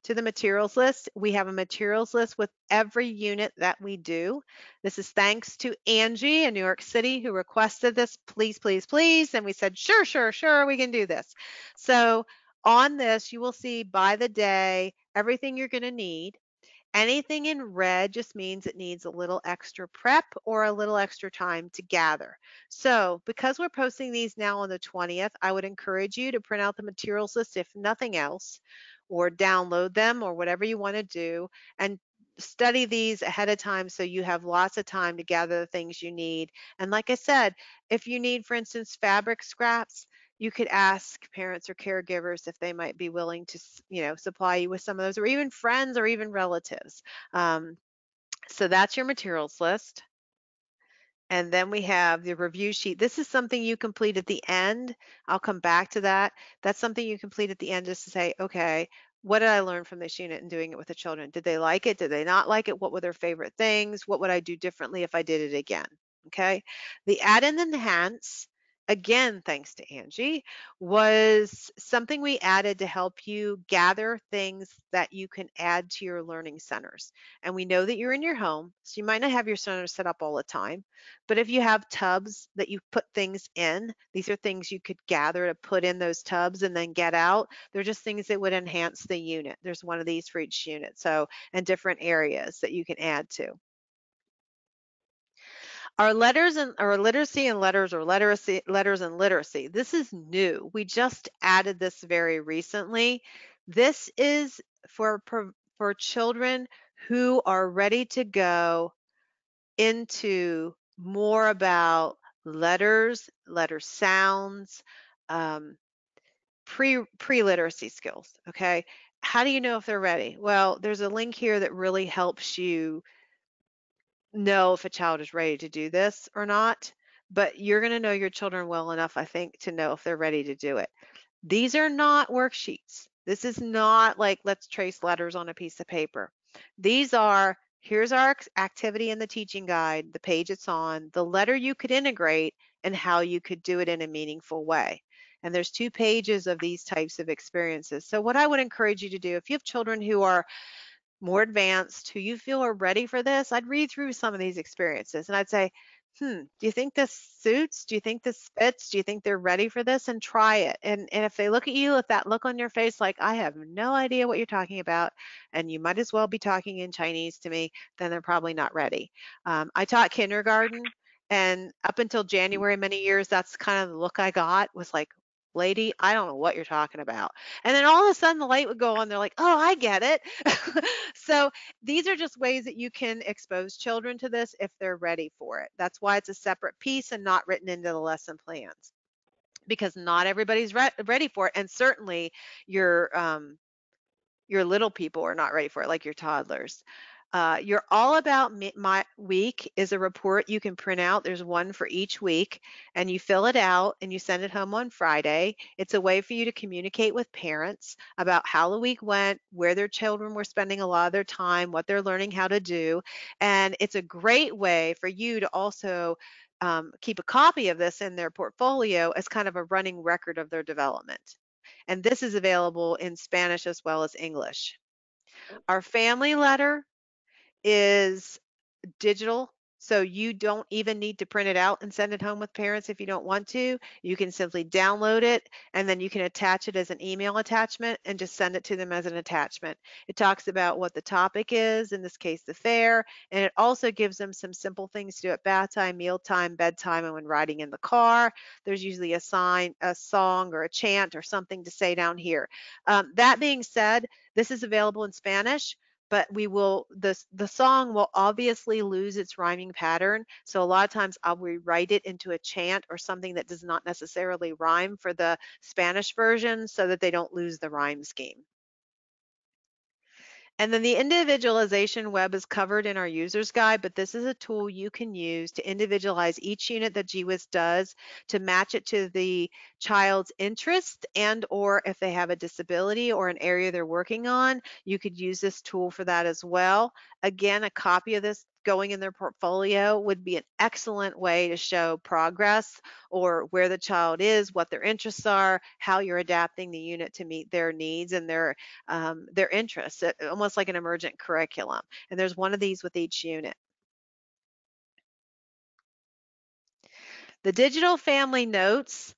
to the materials list. We have a materials list with every unit that we do. This is thanks to Angie in New York City who requested this, please, please, please. And we said, sure, sure, sure, we can do this. So on this, you will see by the day, everything you're gonna need. Anything in red just means it needs a little extra prep or a little extra time to gather. So because we're posting these now on the 20th, I would encourage you to print out the materials list if nothing else or download them or whatever you want to do and study these ahead of time so you have lots of time to gather the things you need. And like I said, if you need, for instance, fabric scraps, you could ask parents or caregivers if they might be willing to, you know, supply you with some of those, or even friends or even relatives. Um, so that's your materials list. And then we have the review sheet. This is something you complete at the end. I'll come back to that. That's something you complete at the end just to say, okay, what did I learn from this unit and doing it with the children? Did they like it? Did they not like it? What were their favorite things? What would I do differently if I did it again? Okay. The add and enhance again, thanks to Angie, was something we added to help you gather things that you can add to your learning centers. And we know that you're in your home, so you might not have your center set up all the time. But if you have tubs that you put things in, these are things you could gather to put in those tubs and then get out. They're just things that would enhance the unit. There's one of these for each unit. So, and different areas that you can add to. Our letters and our literacy and letters or literacy letters and literacy. This is new. We just added this very recently. This is for for children who are ready to go into more about letters, letter sounds, um, pre pre-literacy skills. Okay, how do you know if they're ready? Well, there's a link here that really helps you know if a child is ready to do this or not. But you're going to know your children well enough, I think, to know if they're ready to do it. These are not worksheets. This is not like let's trace letters on a piece of paper. These are here's our activity in the teaching guide, the page it's on, the letter you could integrate, and how you could do it in a meaningful way. And there's two pages of these types of experiences. So what I would encourage you to do, if you have children who are more advanced, who you feel are ready for this, I'd read through some of these experiences and I'd say, hmm, do you think this suits? Do you think this fits? Do you think they're ready for this? And try it. And, and if they look at you with that look on your face, like, I have no idea what you're talking about, and you might as well be talking in Chinese to me, then they're probably not ready. Um, I taught kindergarten. And up until January, many years, that's kind of the look I got was like, lady, I don't know what you're talking about. And then all of a sudden the light would go on. They're like, oh, I get it. so these are just ways that you can expose children to this if they're ready for it. That's why it's a separate piece and not written into the lesson plans because not everybody's re ready for it. And certainly your, um, your little people are not ready for it, like your toddlers. Uh, your All About My Week is a report you can print out. There's one for each week, and you fill it out and you send it home on Friday. It's a way for you to communicate with parents about how the week went, where their children were spending a lot of their time, what they're learning how to do. And it's a great way for you to also um, keep a copy of this in their portfolio as kind of a running record of their development. And this is available in Spanish as well as English. Our family letter is digital. So you don't even need to print it out and send it home with parents if you don't want to. You can simply download it and then you can attach it as an email attachment and just send it to them as an attachment. It talks about what the topic is, in this case, the fair, and it also gives them some simple things to do at bath time, mealtime, bedtime, and when riding in the car. There's usually a sign, a song or a chant or something to say down here. Um, that being said, this is available in Spanish but we will the the song will obviously lose its rhyming pattern. So a lot of times i'll rewrite it into a chant or something that does not necessarily rhyme for the spanish version so that they don't lose the rhyme scheme and then the individualization web is covered in our user's guide, but this is a tool you can use to individualize each unit that Gee Whiz does to match it to the child's interest and or if they have a disability or an area they're working on, you could use this tool for that as well. Again, a copy of this going in their portfolio would be an excellent way to show progress or where the child is, what their interests are, how you're adapting the unit to meet their needs and their um, their interests, almost like an emergent curriculum. And there's one of these with each unit. The digital family notes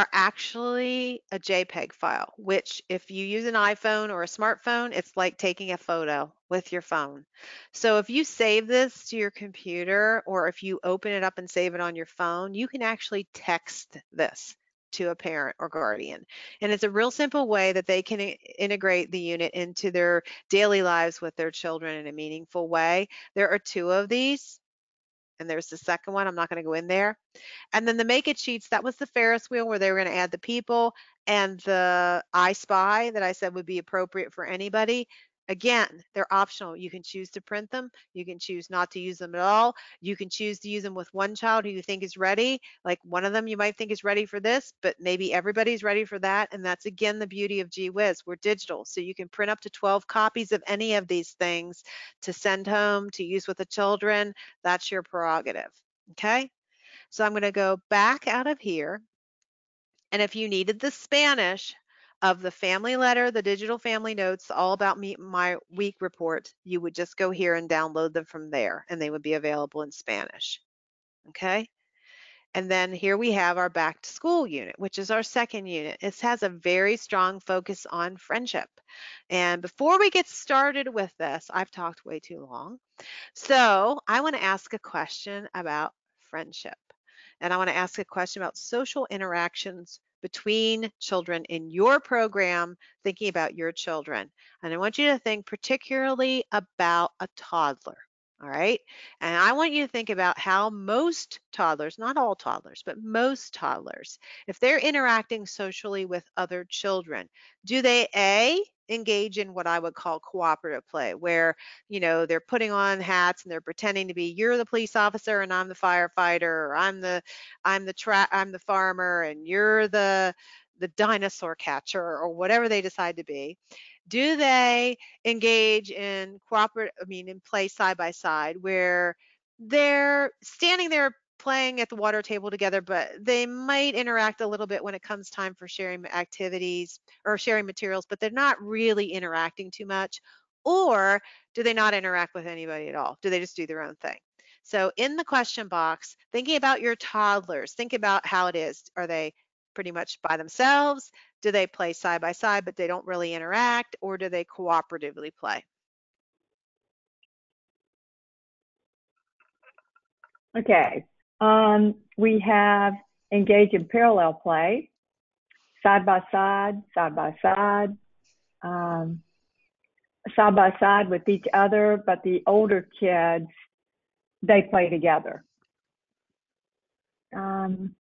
are actually a JPEG file, which if you use an iPhone or a smartphone, it's like taking a photo with your phone. So if you save this to your computer or if you open it up and save it on your phone, you can actually text this to a parent or guardian. And it's a real simple way that they can integrate the unit into their daily lives with their children in a meaningful way. There are two of these and there's the second one. I'm not going to go in there. And then the make it sheets, that was the Ferris wheel where they were going to add the people and the I Spy that I said would be appropriate for anybody. Again, they're optional. You can choose to print them. You can choose not to use them at all. You can choose to use them with one child who you think is ready. Like one of them you might think is ready for this, but maybe everybody's ready for that. And that's again the beauty of Gee Whiz. We're digital. So you can print up to 12 copies of any of these things to send home, to use with the children. That's your prerogative. Okay. So I'm going to go back out of here. And if you needed the Spanish, of the family letter, the digital family notes, all about me, my week report, you would just go here and download them from there and they would be available in Spanish. Okay. And then here we have our back to school unit, which is our second unit. It has a very strong focus on friendship. And before we get started with this, I've talked way too long. So I want to ask a question about friendship. And I want to ask a question about social interactions between children in your program, thinking about your children. And I want you to think particularly about a toddler. All right. And I want you to think about how most toddlers, not all toddlers, but most toddlers, if they're interacting socially with other children, do they A, engage in what I would call cooperative play, where, you know, they're putting on hats and they're pretending to be you're the police officer and I'm the firefighter, or I'm the I'm the tra- I'm the farmer and you're the the dinosaur catcher or whatever they decide to be. Do they engage in cooperative, I mean, in play side by side where they're standing there playing at the water table together, but they might interact a little bit when it comes time for sharing activities or sharing materials, but they're not really interacting too much? Or do they not interact with anybody at all? Do they just do their own thing? So in the question box, thinking about your toddlers, think about how it is. Are they pretty much by themselves? Do they play side by side but they don't really interact or do they cooperatively play? Okay, um, we have engage in parallel play, side by side, side by side, um, side by side with each other, but the older kids, they play together. Um,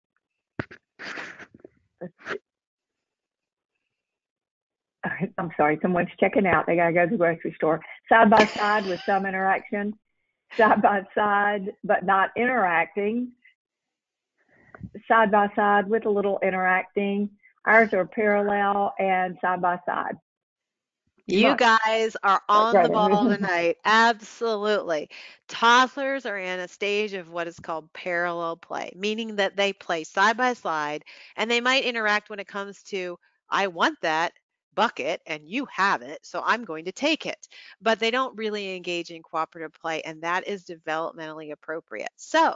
I'm sorry, someone's checking out. They gotta go to the grocery store. Side by side with some interaction, side by side but not interacting, side by side with a little interacting. Ours are parallel and side by side. You guys are on the ball tonight. Absolutely. Toddlers are in a stage of what is called parallel play, meaning that they play side by side and they might interact when it comes to, I want that bucket and you have it, so I'm going to take it. But they don't really engage in cooperative play, and that is developmentally appropriate. So,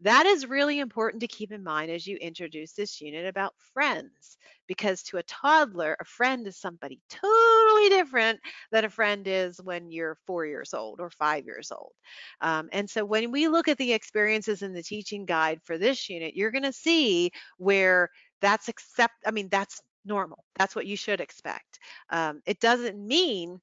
that is really important to keep in mind as you introduce this unit about friends, because to a toddler, a friend is somebody totally different than a friend is when you're four years old or five years old. Um, and so when we look at the experiences in the teaching guide for this unit, you're going to see where that's accept, I mean, that's normal. That's what you should expect. Um, it doesn't mean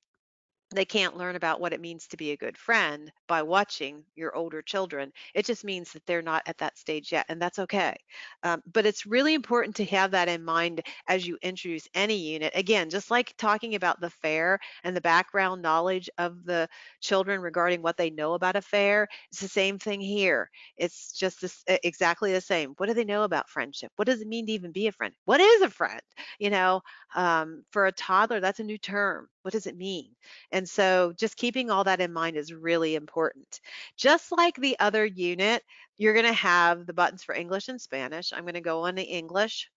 they can't learn about what it means to be a good friend by watching your older children. It just means that they're not at that stage yet, and that's okay. Um, but it's really important to have that in mind as you introduce any unit. Again, just like talking about the fair and the background knowledge of the children regarding what they know about a fair, it's the same thing here. It's just this, exactly the same. What do they know about friendship? What does it mean to even be a friend? What is a friend? You know, um, for a toddler, that's a new term. What does it mean? And so just keeping all that in mind is really important. Just like the other unit, you're going to have the buttons for English and Spanish. I'm going to go on to English.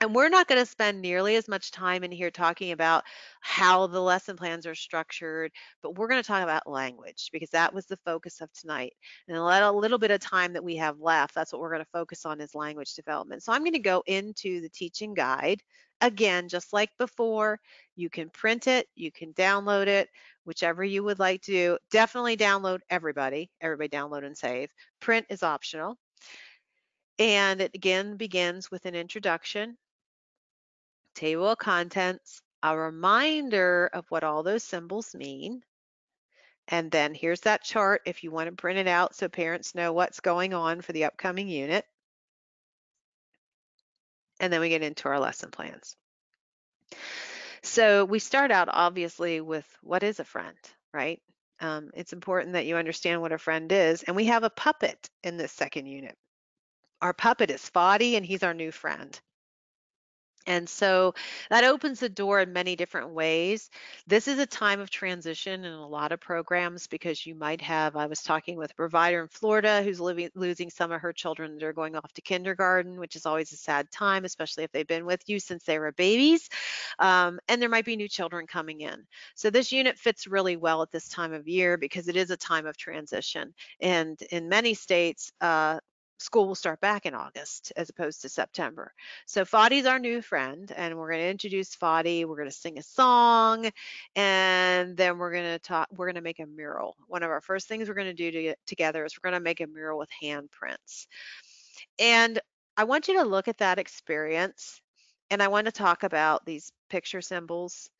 And we're not going to spend nearly as much time in here talking about how the lesson plans are structured, but we're going to talk about language because that was the focus of tonight. And a little bit of time that we have left, that's what we're going to focus on is language development. So I'm going to go into the teaching guide. Again, just like before, you can print it, you can download it, whichever you would like to do. Definitely download everybody, everybody download and save. Print is optional. And it again begins with an introduction table of contents, a reminder of what all those symbols mean. And then here's that chart if you want to print it out so parents know what's going on for the upcoming unit. And then we get into our lesson plans. So we start out obviously with what is a friend, right? Um, it's important that you understand what a friend is. And we have a puppet in this second unit. Our puppet is Spotty and he's our new friend. And so that opens the door in many different ways. This is a time of transition in a lot of programs because you might have, I was talking with a provider in Florida who's living, losing some of her children that are going off to kindergarten, which is always a sad time, especially if they've been with you since they were babies. Um, and there might be new children coming in. So this unit fits really well at this time of year because it is a time of transition. And in many states, uh, school will start back in August as opposed to September. So Fadi's our new friend and we're going to introduce Fadi. We're going to sing a song and then we're going to talk, we're going to make a mural. One of our first things we're going to do to, together is we're going to make a mural with handprints. And I want you to look at that experience and I want to talk about these picture symbols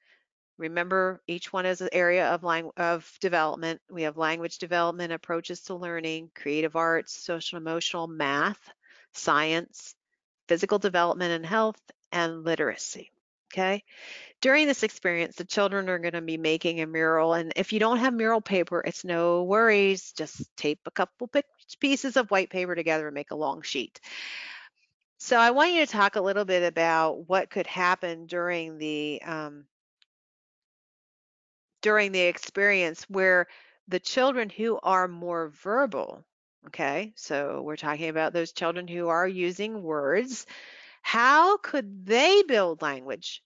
Remember, each one is an area of, of development. We have language development, approaches to learning, creative arts, social emotional, math, science, physical development and health, and literacy. Okay. During this experience, the children are going to be making a mural. And if you don't have mural paper, it's no worries. Just tape a couple pieces of white paper together and make a long sheet. So I want you to talk a little bit about what could happen during the um, during the experience where the children who are more verbal, okay, so we're talking about those children who are using words, how could they build language?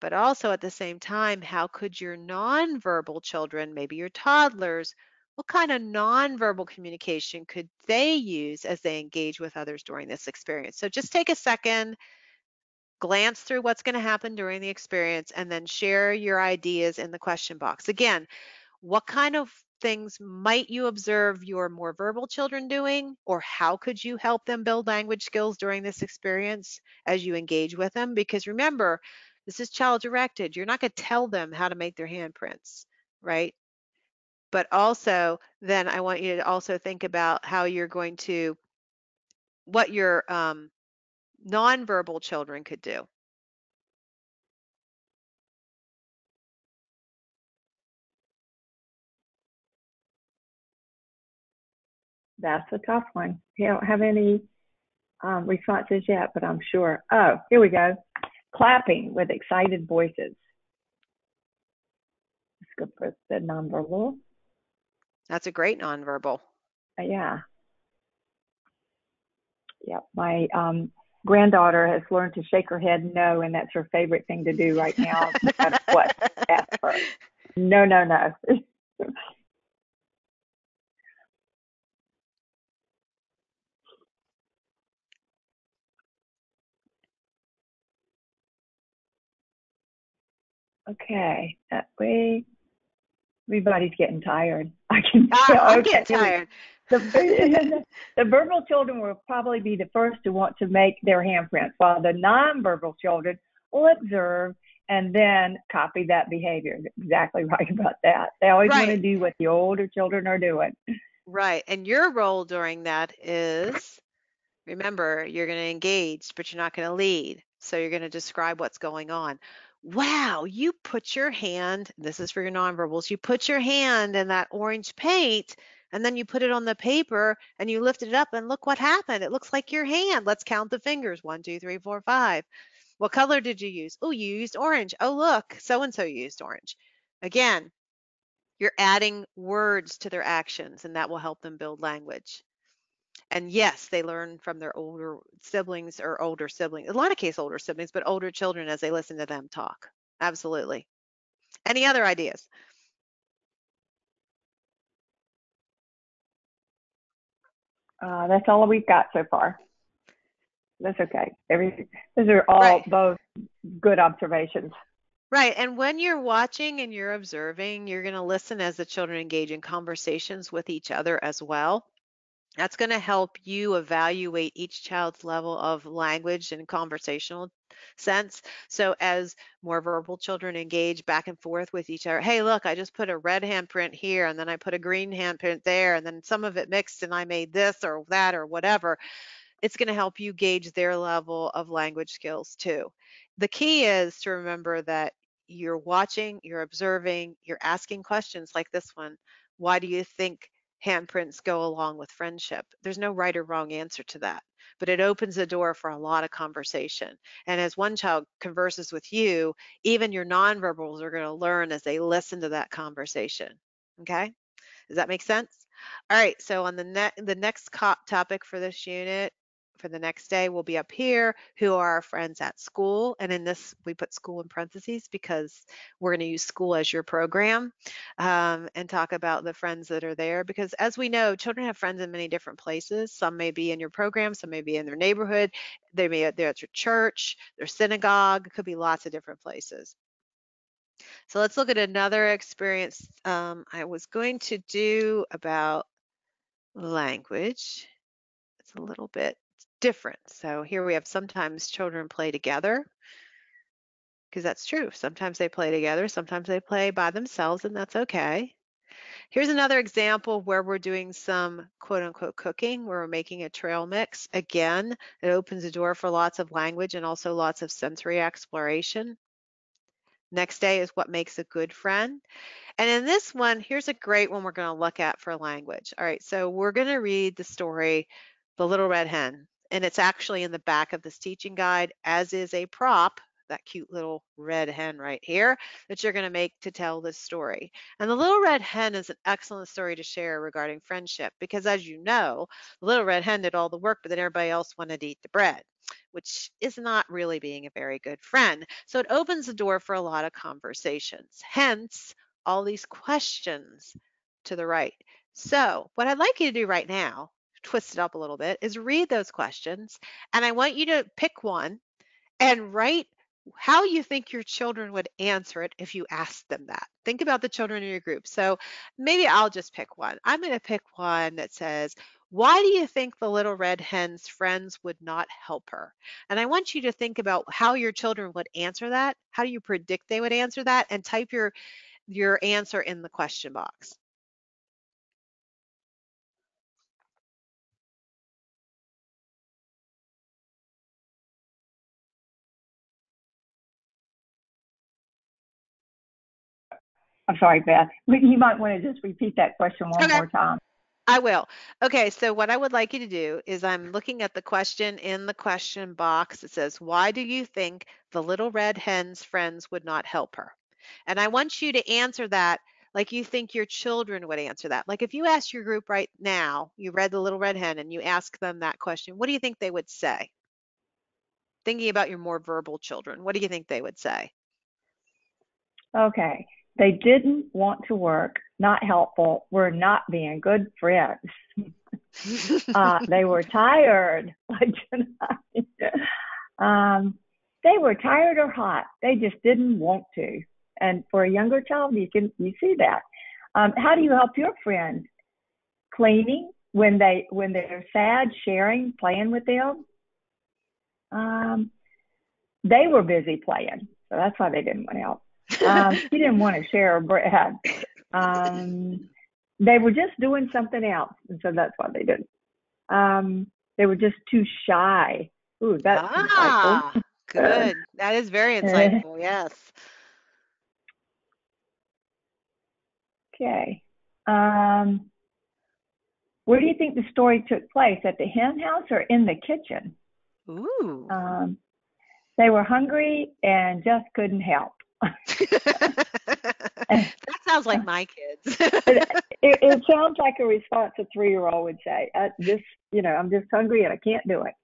But also at the same time, how could your nonverbal children, maybe your toddlers, what kind of nonverbal communication could they use as they engage with others during this experience? So just take a second, glance through what's going to happen during the experience, and then share your ideas in the question box. Again, what kind of things might you observe your more verbal children doing, or how could you help them build language skills during this experience as you engage with them? Because remember, this is child directed. You're not going to tell them how to make their handprints, right? But also, then I want you to also think about how you're going to, what your um, nonverbal children could do. That's a tough one. You don't have any um, responses yet, but I'm sure. Oh, here we go. Clapping with excited voices. Let's go for the nonverbal. That's a great nonverbal. Uh, yeah. Yep. My um, granddaughter has learned to shake her head no, and that's her favorite thing to do right now. that's what ask her. No, no, no. okay, that way everybody's getting tired. I can ah, tell. I'm okay. getting tired. The, the, verbal children will probably be the first to want to make their handprints, while the nonverbal children will observe and then copy that behavior. Exactly right about that. They always right. want to do what the older children are doing. Right. And your role during that is remember, you're going to engage, but you're not going to lead. So you're going to describe what's going on wow, you put your hand, this is for your nonverbals, you put your hand in that orange paint and then you put it on the paper and you lifted it up and look what happened. It looks like your hand. Let's count the fingers. One, two, three, four, five. What color did you use? Oh, you used orange. Oh, look, so-and-so used orange. Again, you're adding words to their actions and that will help them build language. And yes, they learn from their older siblings or older siblings, a lot of case older siblings, but older children as they listen to them talk. Absolutely. Any other ideas? Uh, that's all we've got so far. That's okay. Every, those are all right. both good observations. Right. And when you're watching and you're observing, you're going to listen as the children engage in conversations with each other as well. That's going to help you evaluate each child's level of language and conversational sense. So as more verbal children engage back and forth with each other, hey, look, I just put a red handprint here and then I put a green handprint there and then some of it mixed and I made this or that or whatever. It's going to help you gauge their level of language skills too. The key is to remember that you're watching, you're observing, you're asking questions like this one. Why do you think handprints go along with friendship. There's no right or wrong answer to that, but it opens the door for a lot of conversation. And as one child converses with you, even your nonverbals are going to learn as they listen to that conversation. Okay? Does that make sense? All right, so on the, ne- the next topic for this unit for the next day will be up here, who are our friends at school. And in this, we put school in parentheses because we're going to use school as your program um, and talk about the friends that are there. Because as we know, children have friends in many different places. Some may be in your program, some may be in their neighborhood, they may be at your church, their synagogue, it could be lots of different places. So let's look at another experience um, I was going to do about language. It's a little bit different. So here we have sometimes children play together. because that's true. Sometimes they play together, sometimes they play by themselves, and that's okay. Here's another example where we're doing some quote unquote cooking, where we're making a trail mix. Again, it opens the door for lots of language and also lots of sensory exploration. Next day is what makes a good friend. And in this one, here's a great one we're going to look at for language. All right, so we're going to read the story, The Little Red Hen, and it's actually in the back of this teaching guide, as is a prop that cute little red hen right here that you're going to make to tell this story. And the little red hen is an excellent story to share regarding friendship because as you know, the little red hen did all the work, but then everybody else wanted to eat the bread, which is not really being a very good friend. So it opens the door for a lot of conversations. Hence, all these questions to the right. So what I'd like you to do right now, twist it up a little bit, is read those questions. And I want you to pick one and write how you think your children would answer it if you asked them that. Think about the children in your group. So maybe I'll just pick one. I'm going to pick one that says, why do you think the little red hen's friends would not help her? And I want you to think about how your children would answer that. How do you predict they would answer that? And type your your answer in the question box. I'm sorry, Beth. You might want to just repeat that question one okay. more time. I will. Okay, so what I would like you to do is I'm looking at the question in the question box. It says, Why do you think the little red hen's friends would not help her? And I want you to answer that like you think your children would answer that. Like if you ask your group right now, you read the little red hen and you ask them that question, what do you think they would say? Thinking about your more verbal children, what do you think they would say? Okay. They didn't want to work, not helpful, were not being good friends. uh, they were tired. um, they were tired or hot. They just didn't want to. And for a younger child, you can you see that. Um, how do you help your friend? Cleaning when they when they're sad, sharing, playing with them. Um, they were busy playing, so that's why they didn't want to help. Um, he didn't want to share bread. Um, they were just doing something else, and so that's why they didn't. Um, they were just too shy. Ooh, that's ah, good. That is very insightful. yes. Okay. Um, where do you think the story took place? At the hen house or in the kitchen? Ooh. Um, they were hungry and just couldn't help. That sounds like my kids. it, it, it, sounds like a response a three-year-old would say. I just, you know, I'm just hungry and I can't do it.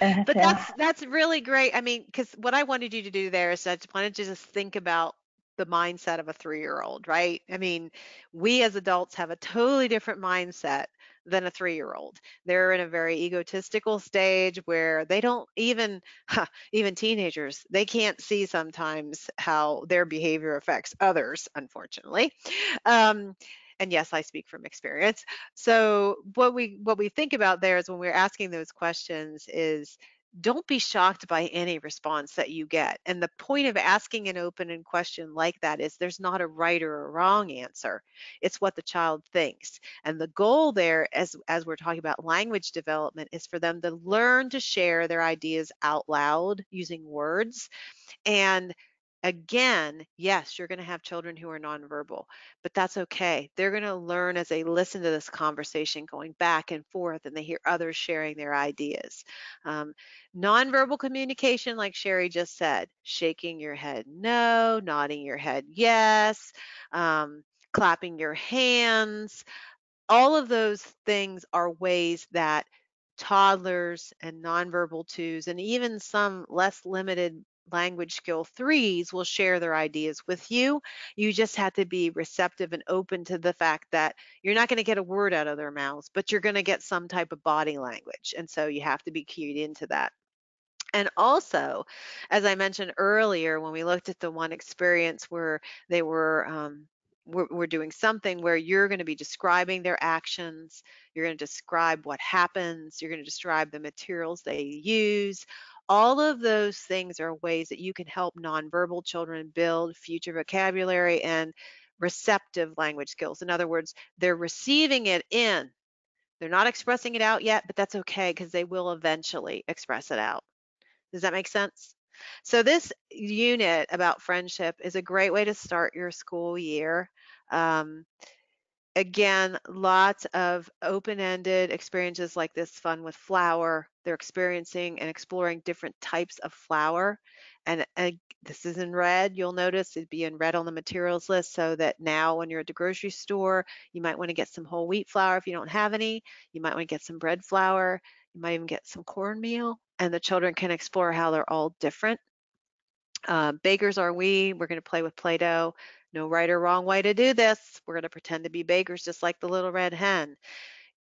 but that's that's really great. I mean, because what I wanted you to do there is I just wanted to just think about the mindset of a three-year-old, right? I mean, we as adults have a totally different mindset than a three year old. They're in a very egotistical stage where they don't even, huh, even teenagers, they can't see sometimes how their behavior affects others, unfortunately. Um, and yes i speak from experience so what we what we think about there is when we're asking those questions is don't be shocked by any response that you get. And the point of asking an open and question like that is there's not a right or a wrong answer. It's what the child thinks. And the goal there, as, as we're talking about language development, is for them to learn to share their ideas out loud using words and Again, yes, you're going to have children who are nonverbal, but that's okay. They're going to learn as they listen to this conversation going back and forth and they hear others sharing their ideas. Um, nonverbal communication, like Sherry just said, shaking your head no, nodding your head yes, um, clapping your hands, all of those things are ways that toddlers and nonverbal twos and even some less limited language skill threes will share their ideas with you. You just have to be receptive and open to the fact that you're not going to get a word out of their mouths, but you're going to get some type of body language. And so you have to be keyed into that. And also, as I mentioned earlier, when we looked at the one experience where they were um, we're, we're, doing something where you're going to be describing their actions, you're going to describe what happens, you're going to describe the materials they use, All of those things are ways that you can help nonverbal children build future vocabulary and receptive language skills. In other words, they're receiving it in. They're not expressing it out yet, but that's okay because they will eventually express it out. Does that make sense? So this unit about friendship is a great way to start your school year. Um, again, lots of open-ended experiences like this fun with flour. They're experiencing and exploring different types of flour. And, and this is in red. You'll notice it'd be in red on the materials list so that now when you're at the grocery store, you might want to get some whole wheat flour if you don't have any. You might want to get some bread flour. You might even get some cornmeal and the children can explore how they're all different. Uh, bakers are we. We're going to play with Play-Doh. No right or wrong way to do this. We're going to pretend to be bakers just like the little red hen.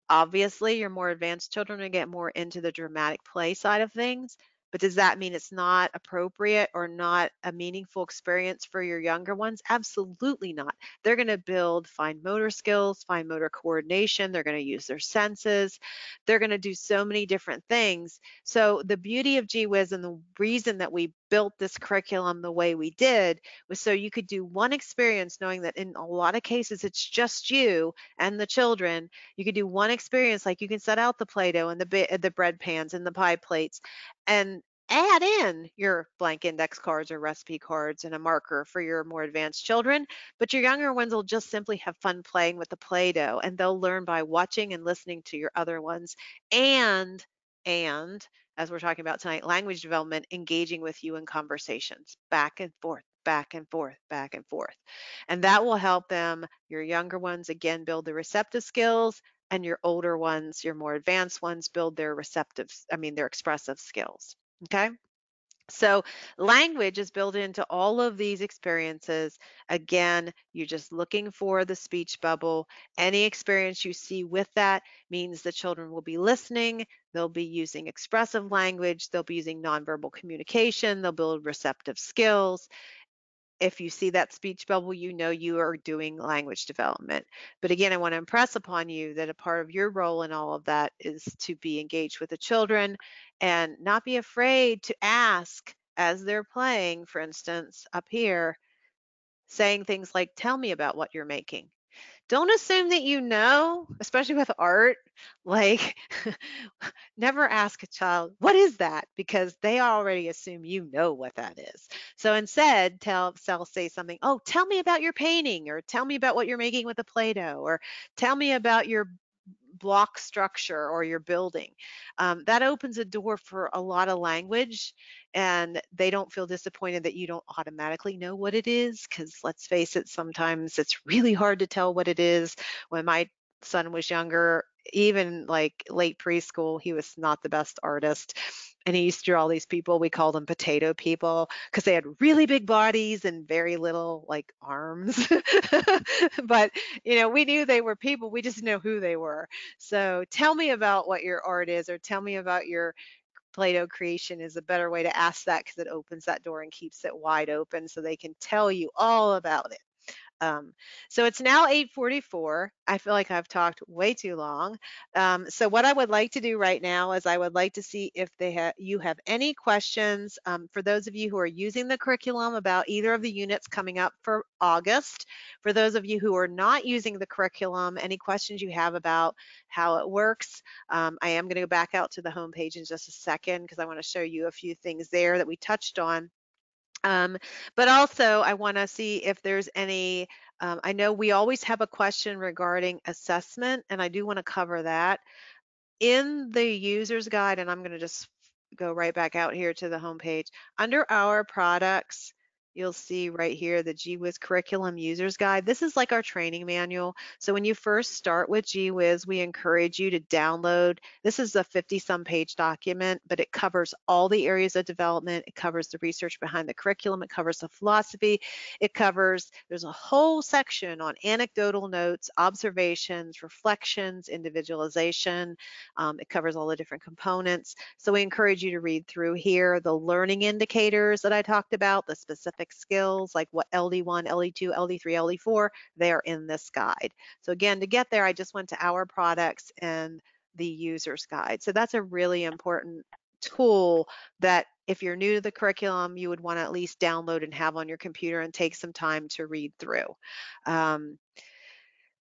Obviously, your more advanced children are get more into the dramatic play side of things, but does that mean it's not appropriate or not a meaningful experience for your younger ones? Absolutely not. They're going to build fine motor skills, fine motor coordination. They're going to use their senses. They're going to do so many different things. So the beauty of Gee Whiz and the reason that we built this curriculum the way we did was so you could do one experience knowing that in a lot of cases it's just you and the children. You could do one experience like you can set out the play-doh and the the bread pans and the pie plates and add in your blank index cards or recipe cards and a marker for your more advanced children, but your younger ones will just simply have fun playing with the Play-Doh and they'll learn by watching and listening to your other ones and and as we're talking about tonight, language development, engaging with you in conversations back and forth, back and forth, back and forth. And that will help them, your younger ones, again, build the receptive skills and your older ones, your more advanced ones, build their receptive, I mean, their expressive skills. Okay. So language is built into all of these experiences. Again, you're just looking for the speech bubble. Any experience you see with that means the children will be listening, they'll be using expressive language, they'll be using nonverbal communication, they'll build receptive skills, if you see that speech bubble, you know you are doing language development. But again, I want to impress upon you that a part of your role in all of that is to be engaged with the children and not be afraid to ask as they're playing, for instance, up here, saying things like, tell me about what you're making don't assume that you know, especially with art. Like, never ask a child, what is that? Because they already assume you know what that is. So instead, tell, tell say something, oh, tell me about your painting, or tell me about what you're making with the Play-Doh, or tell me about your block structure or your building. Um, that opens a door for a lot of language and they don't feel disappointed that you don't automatically know what it is because let's face it, sometimes it's really hard to tell what it is. When my son was younger, even like late preschool, he was not the best artist and he used to draw all these people we called them potato people because they had really big bodies and very little like arms but you know we knew they were people we just know who they were so tell me about what your art is or tell me about your Play-Doh creation is a better way to ask that because it opens that door and keeps it wide open so they can tell you all about it. Um, so it's now 8:44. I feel like I've talked way too long. Um, so what I would like to do right now is I would like to see if they have you have any questions um, for those of you who are using the curriculum about either of the units coming up for August. For those of you who are not using the curriculum, any questions you have about how it works. Um, I am going to go back out to the home page in just a second because I want to show you a few things there that we touched on. Um, but also I want to see if there's any, um, I know we always have a question regarding assessment and I do want to cover that. In the user's guide, and I'm going to just go right back out here to the home page, under our products, you'll see right here the Gee Whiz Curriculum User's Guide. This is like our training manual. So when you first start with Gee Whiz, we encourage you to download. This is a 50 some page document, but it covers all the areas of development. It covers the research behind the curriculum. It covers the philosophy. It covers, there's a whole section on anecdotal notes, observations, reflections, individualization. Um, it covers all the different components. So we encourage you to read through here the learning indicators that I talked about, the specific specific skills like what LD1, LD2, LD3, LD4, they are in this guide. So again, to get there, I just went to our products and the user's guide. So that's a really important tool that if you're new to the curriculum, you would want to at least download and have on your computer and take some time to read through. Um,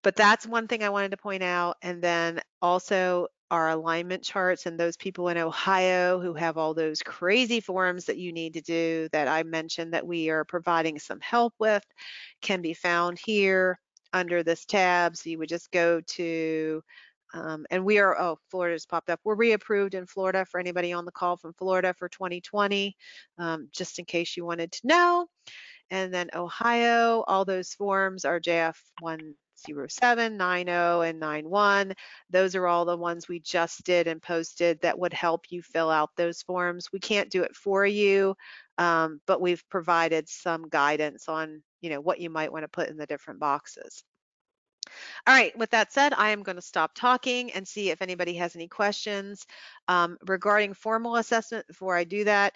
but that's one thing I wanted to point out. And then also our alignment charts and those people in Ohio who have all those crazy forms that you need to do that I mentioned that we are providing some help with can be found here under this tab. So you would just go to, um, and we are, oh, Florida's popped up. We're reapproved in Florida for anybody on the call from Florida for 2020, um, just in case you wanted to know. And then Ohio, all those forms are JF1 07, 90, and 91. Those are all the ones we just did and posted that would help you fill out those forms. We can't do it for you, um, but we've provided some guidance on you know what you might want to put in the different boxes. All right, with that said, I am going to stop talking and see if anybody has any questions um, regarding formal assessment. Before I do that,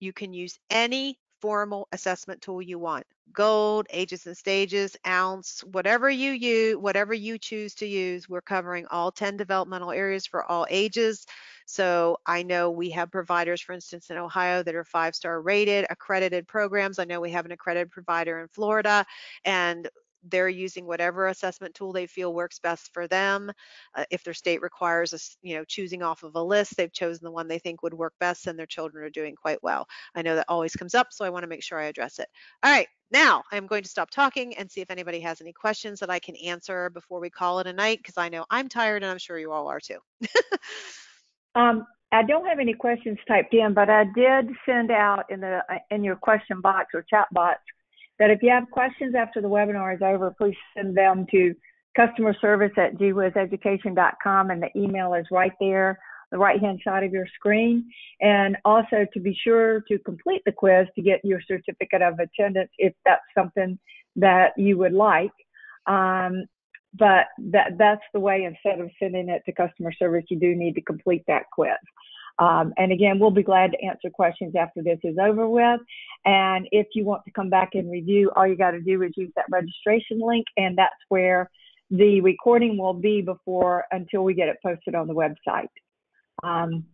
you can use any formal assessment tool you want. Gold, ages and stages, ounce, whatever you use, whatever you choose to use, we're covering all 10 developmental areas for all ages. So I know we have providers, for instance, in Ohio that are five-star rated, accredited programs. I know we have an accredited provider in Florida, and they're using whatever assessment tool they feel works best for them. Uh, if their state requires, a, you know, choosing off of a list, they've chosen the one they think would work best and their children are doing quite well. I know that always comes up, so I wanna make sure I address it. All right, now I'm going to stop talking and see if anybody has any questions that I can answer before we call it a night, because I know I'm tired and I'm sure you all are too. um, I don't have any questions typed in, but I did send out in the in your question box or chat box that if you have questions after the webinar is over, please send them to customer service at geewhizeducation.com and the email is right there, the right hand side of your screen. And also to be sure to complete the quiz to get your certificate of attendance if that's something that you would like. Um, but that that's the way instead of sending it to customer service, you do need to complete that quiz. Um, and again, we'll be glad to answer questions after this is over with. And if you want to come back and review, all you got to do is use that registration link, and that's where the recording will be before until we get it posted on the website. Um,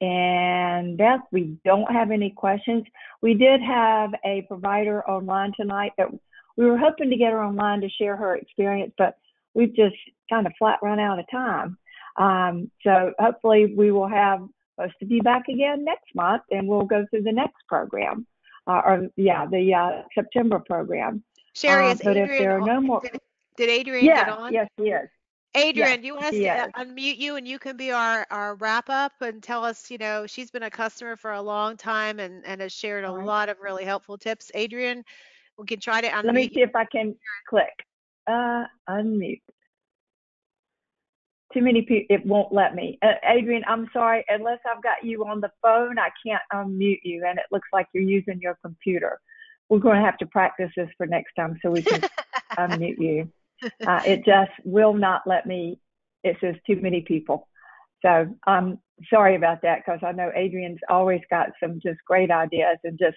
and Beth, we don't have any questions. We did have a provider online tonight that we were hoping to get her online to share her experience, but we've just kind of flat run out of time. Um, so hopefully we will have supposed to be back again next month, and we'll go through the next program, uh, or yeah, the uh, September program. Sherry, uh, is but Adrian if there are no more, did, did Adrian yes, get on? yes, yes. Adrian, yes, do you want us to yes. unmute you and you can be our, our wrap up and tell us, you know, she's been a customer for a long time and, and has shared a right. lot of really helpful tips. Adrian, we can try to unmute Let me see you. if I can click. Uh, unmute. Too many people, it won't let me. Uh, Adrian, I'm sorry, unless I've got you on the phone, I can't unmute you, and it looks like you're using your computer. We're going to have to practice this for next time so we can unmute you. Uh, it just will not let me. It says too many people. So I'm sorry about that because I know Adrian's always got some just great ideas and just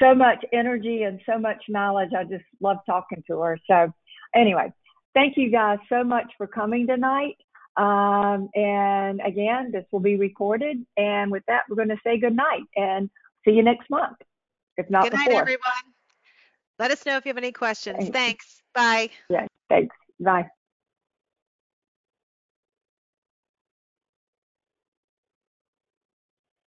so much energy and so much knowledge. I just love talking to her. So anyway, thank you guys so much for coming tonight. Um, and again, this will be recorded. And with that, we're going to say good night and see you next month, if not Good night, everyone. Let us know if you have any questions. Thanks. Thanks. Bye. Yeah, thanks. Bye.